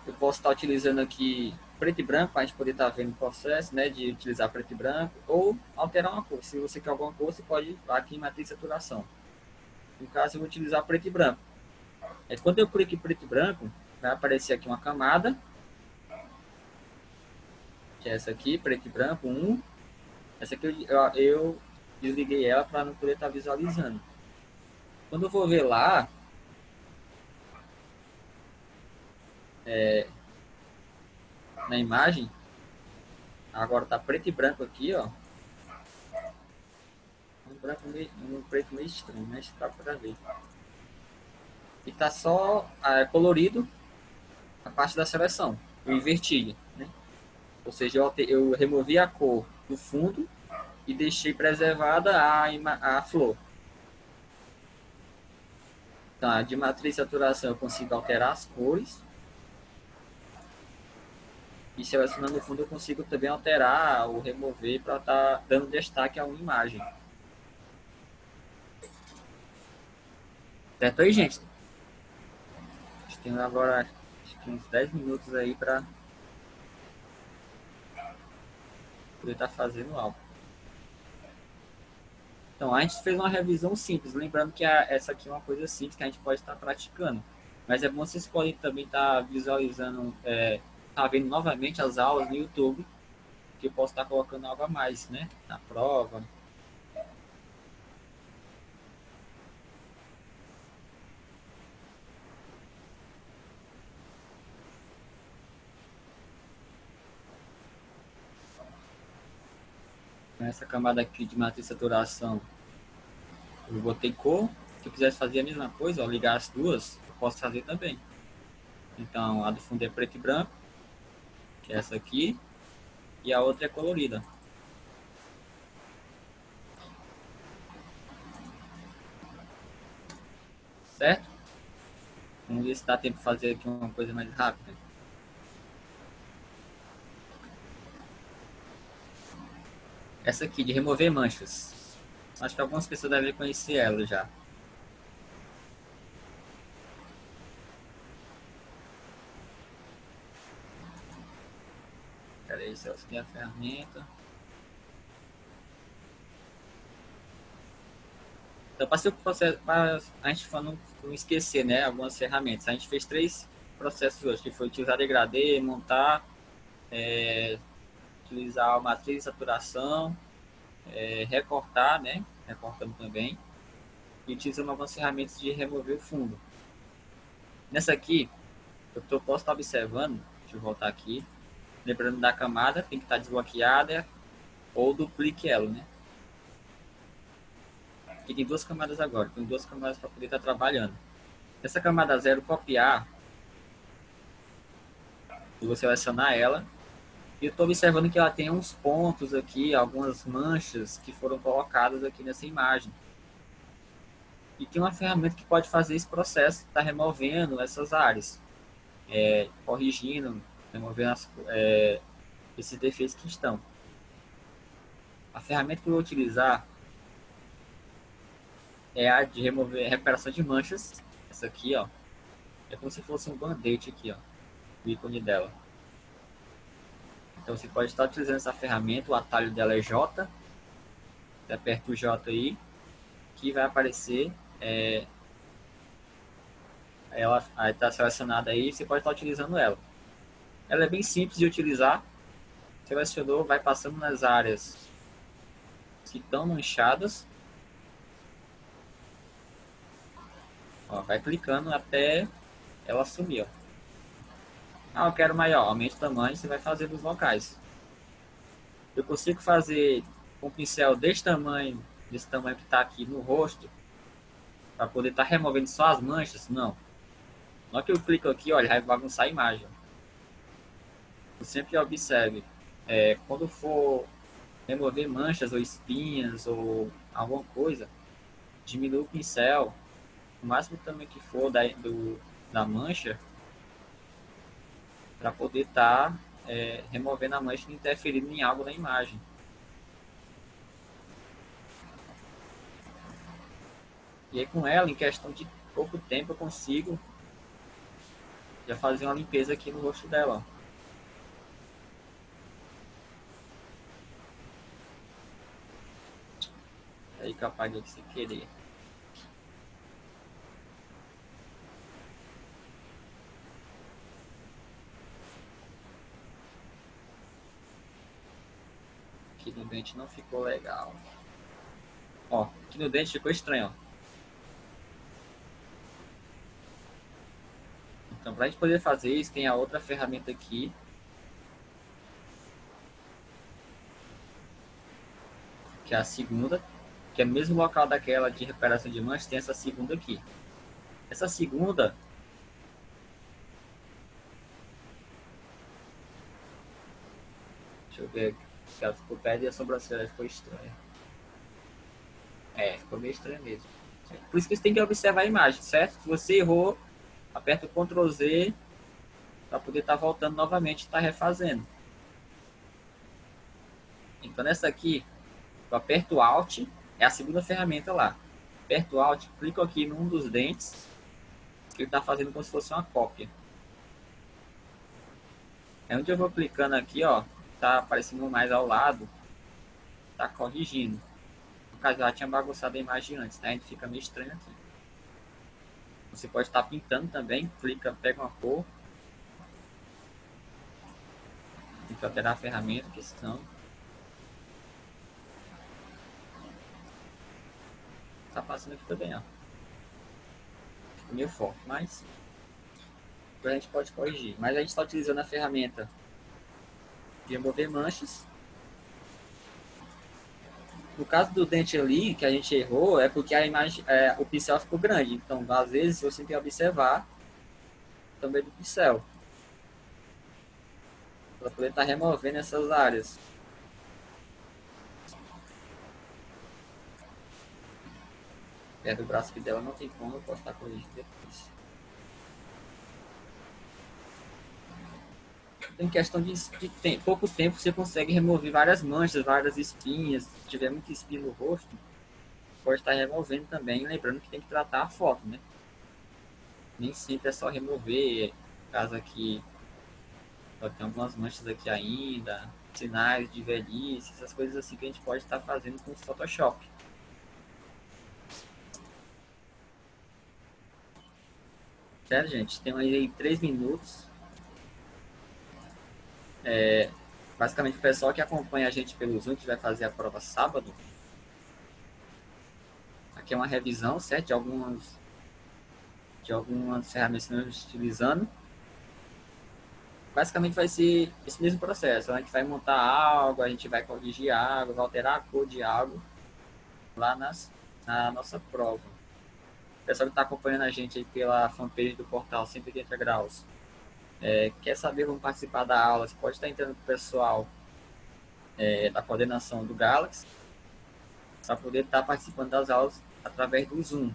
eu posso estar utilizando aqui preto e branco para a gente poder estar vendo o processo, né, de utilizar preto e branco, ou alterar uma cor. Se você quer alguma cor, você pode ir aqui em matriz de saturação. No caso, eu vou utilizar preto e branco. É, quando eu clico em preto e branco, vai aparecer aqui uma camada, que é essa aqui, preto e branco, um. Essa aqui eu, eu, eu desliguei ela para não poder estar tá visualizando. Quando eu vou ver lá, é, na imagem, agora tá preto e branco aqui, ó. Um branco meio, um preto meio estranho, mas tá para ver. E tá só é, colorido a parte da seleção. Eu inverti, né? Ou seja, eu, eu removi a cor do fundo e deixei preservada a, a flor. Tá, de matriz saturação eu consigo alterar as cores. E selecionando o fundo eu consigo também alterar ou remover para estar tá dando destaque a uma imagem. Certo aí, gente? Tem agora acho que uns 10 minutos aí para poder estar tá fazendo algo. Então, a gente fez uma revisão simples, lembrando que a, essa aqui é uma coisa simples que a gente pode estar praticando. Mas é bom vocês podem também estar visualizando, é, tá vendo novamente as aulas no YouTube, que posso estar colocando algo a mais, né? Na prova. Nessa camada aqui de matriz de saturação, eu botei cor. Se eu quisesse fazer a mesma coisa, ó, ligar as duas, eu posso fazer também. Então, a do fundo é preto e branco, que é essa aqui, e a outra é colorida. Certo? Vamos ver se dá tempo de fazer aqui uma coisa mais rápida. Essa aqui, de remover manchas. Acho que algumas pessoas devem conhecer ela já. Peraí, se eu a ferramenta. Então, passei o processo para a gente não, não esquecer, né? Algumas ferramentas. A gente fez três processos hoje, que foi utilizar degradê, montar, é, utilizar a matriz de saturação, é, recortar, né? Recortando também. E utilizando algumas ferramentas de remover o fundo. Nessa aqui, eu tô, posso estar observando, deixa eu voltar aqui, lembrando da camada, tem que estar desbloqueada ou duplique ela, né? Aqui tem duas camadas agora, tem duas camadas para poder estar trabalhando. Essa camada zero, copiar, eu vou selecionar ela e eu estou observando que ela tem uns pontos aqui, algumas manchas que foram colocadas aqui nessa imagem. E tem uma ferramenta que pode fazer esse processo, está removendo essas áreas, é, corrigindo, removendo as, é, esses defeitos que estão. A ferramenta que eu vou utilizar é a de remover recuperação de manchas. Essa aqui, ó, é como se fosse um band-aid aqui, ó, o ícone dela. Então você pode estar utilizando essa ferramenta, o atalho dela é J. Você aperta o J aí, que vai aparecer. É, ela está selecionada aí, você pode estar utilizando ela. Ela é bem simples de utilizar. Selecionou, vai passando nas áreas que estão manchadas. Ó, vai clicando até ela sumir. Ó. Ah, eu quero maior. Aumente o tamanho, você vai fazer dos locais. Eu consigo fazer com um pincel desse tamanho, desse tamanho que está aqui no rosto, para poder estar tá removendo só as manchas? Não. Hora que eu clico aqui, olha, vai bagunçar a imagem. Sempre observe, é, quando for remover manchas ou espinhas ou alguma coisa, diminua o pincel, o máximo tamanho que for da, do, da mancha, para poder estar tá, é, removendo a mancha e interferindo em algo na imagem. E aí com ela, em questão de pouco tempo, eu consigo já fazer uma limpeza aqui no rosto dela. Aí que eu apaguei querer. aqui no dente não ficou legal. Ó, aqui no dente ficou estranho, ó. Então, para a gente poder fazer isso, tem a outra ferramenta aqui. Que é a segunda, que é no mesmo local daquela de recuperação de manchas, tem essa segunda aqui. Essa segunda Deixa eu ver. Ela ficou perto e a sobrancelha ficou estranha. É, ficou meio estranha mesmo. Por isso que você tem que observar a imagem, certo? Se você errou, aperta o Ctrl Z para poder estar tá voltando novamente e estar tá refazendo. Então nessa aqui, eu aperto Alt, é a segunda ferramenta lá. Aperto Alt, clico aqui num dos dentes, que ele está fazendo como se fosse uma cópia. É onde eu vou clicando aqui, ó, tá aparecendo mais ao lado, tá corrigindo. No caso, já tinha bagunçado a imagem antes, né? A gente fica meio estranho aqui. Você pode estar pintando também, clica, pega uma cor. Tem que alterar a ferramenta, que senão... Tá passando aqui também, ó. Ficou meio forte, mas... A gente pode corrigir. Mas a gente está utilizando a ferramenta de remover manchas. No caso do dente ali, que a gente errou, é porque a imagem, é, o pincel ficou grande. Então, às vezes, você tem que observar também do pincel. Para poder estar tá removendo essas áreas. Perto do braço que dela não tem como, eu posso estar corrigindo depois. em questão de, de tem, pouco tempo você consegue remover várias manchas, várias espinhas. Se tiver muita espinha no rosto, pode estar removendo também. Lembrando que tem que tratar a foto, né? Nem sempre é só remover. Caso aqui tem algumas manchas aqui ainda, sinais de velhice, essas coisas assim que a gente pode estar fazendo com o Photoshop. Certo, gente? Tem aí três minutos é, basicamente, o pessoal que acompanha a gente pelo Zoom, que vai fazer a prova sábado, aqui é uma revisão, certo? De algumas, de algumas ferramentas que nós utilizando. Basicamente vai ser esse mesmo processo. A gente vai montar algo, a gente vai corrigir algo, vai alterar a cor de algo lá nas, na nossa prova. Pessoal que está acompanhando a gente aí pela fanpage do portal 180 graus, é, quer saber como participar da aula, você pode estar entrando com o pessoal é, da coordenação do Galaxy para poder estar participando das aulas através do Zoom.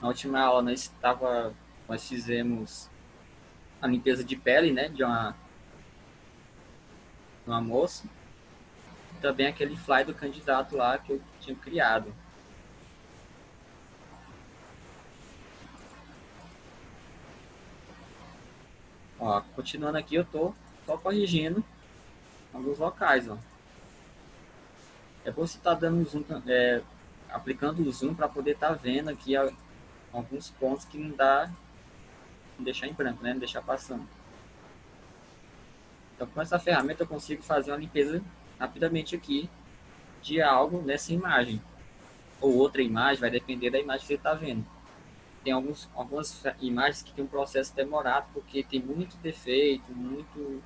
Na última aula nós estava, nós fizemos a limpeza de pele, né, de uma, uma moça também aquele fly do candidato lá que eu tinha criado. Ó, continuando aqui, eu tô só corrigindo alguns locais, ó. É bom você estar tá dando zoom, é, aplicando o zoom para poder estar tá vendo aqui alguns pontos que não dá deixar em branco, né? Não deixar passando. Então, com essa ferramenta eu consigo fazer uma limpeza rapidamente aqui de algo nessa imagem. Ou outra imagem, vai depender da imagem que você está vendo. Tem alguns, algumas imagens que tem um processo demorado, porque tem muito defeito, muito,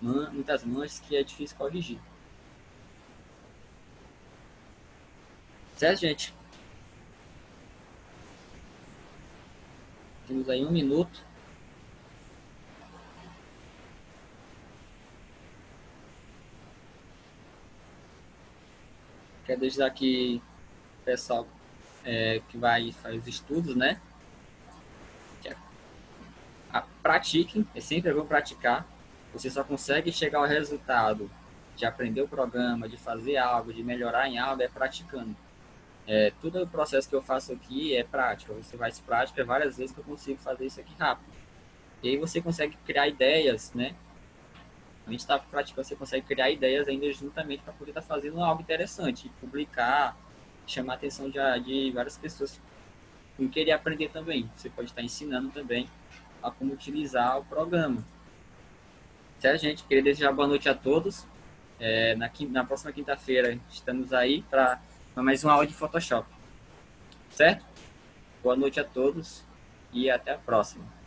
muitas manchas que é difícil corrigir. Certo, gente? Temos aí um minuto. Quero deixar aqui o pessoal é, que vai fazer os estudos, né? É, a, pratiquem, é sempre bom praticar. Você só consegue chegar ao resultado de aprender o programa, de fazer algo, de melhorar em algo, é praticando. É, todo o processo que eu faço aqui é prática. Você faz prática várias vezes que eu consigo fazer isso aqui rápido. E aí você consegue criar ideias, né? Gente está praticando, você consegue criar ideias ainda juntamente para poder estar tá fazendo algo interessante, publicar, chamar a atenção de, de várias pessoas não querer aprender também. Você pode estar ensinando também a como utilizar o programa. Certo, gente? Queria desejar boa noite a todos. É, na, na próxima quinta-feira estamos aí para mais uma aula de Photoshop. Certo? Boa noite a todos e até a próxima.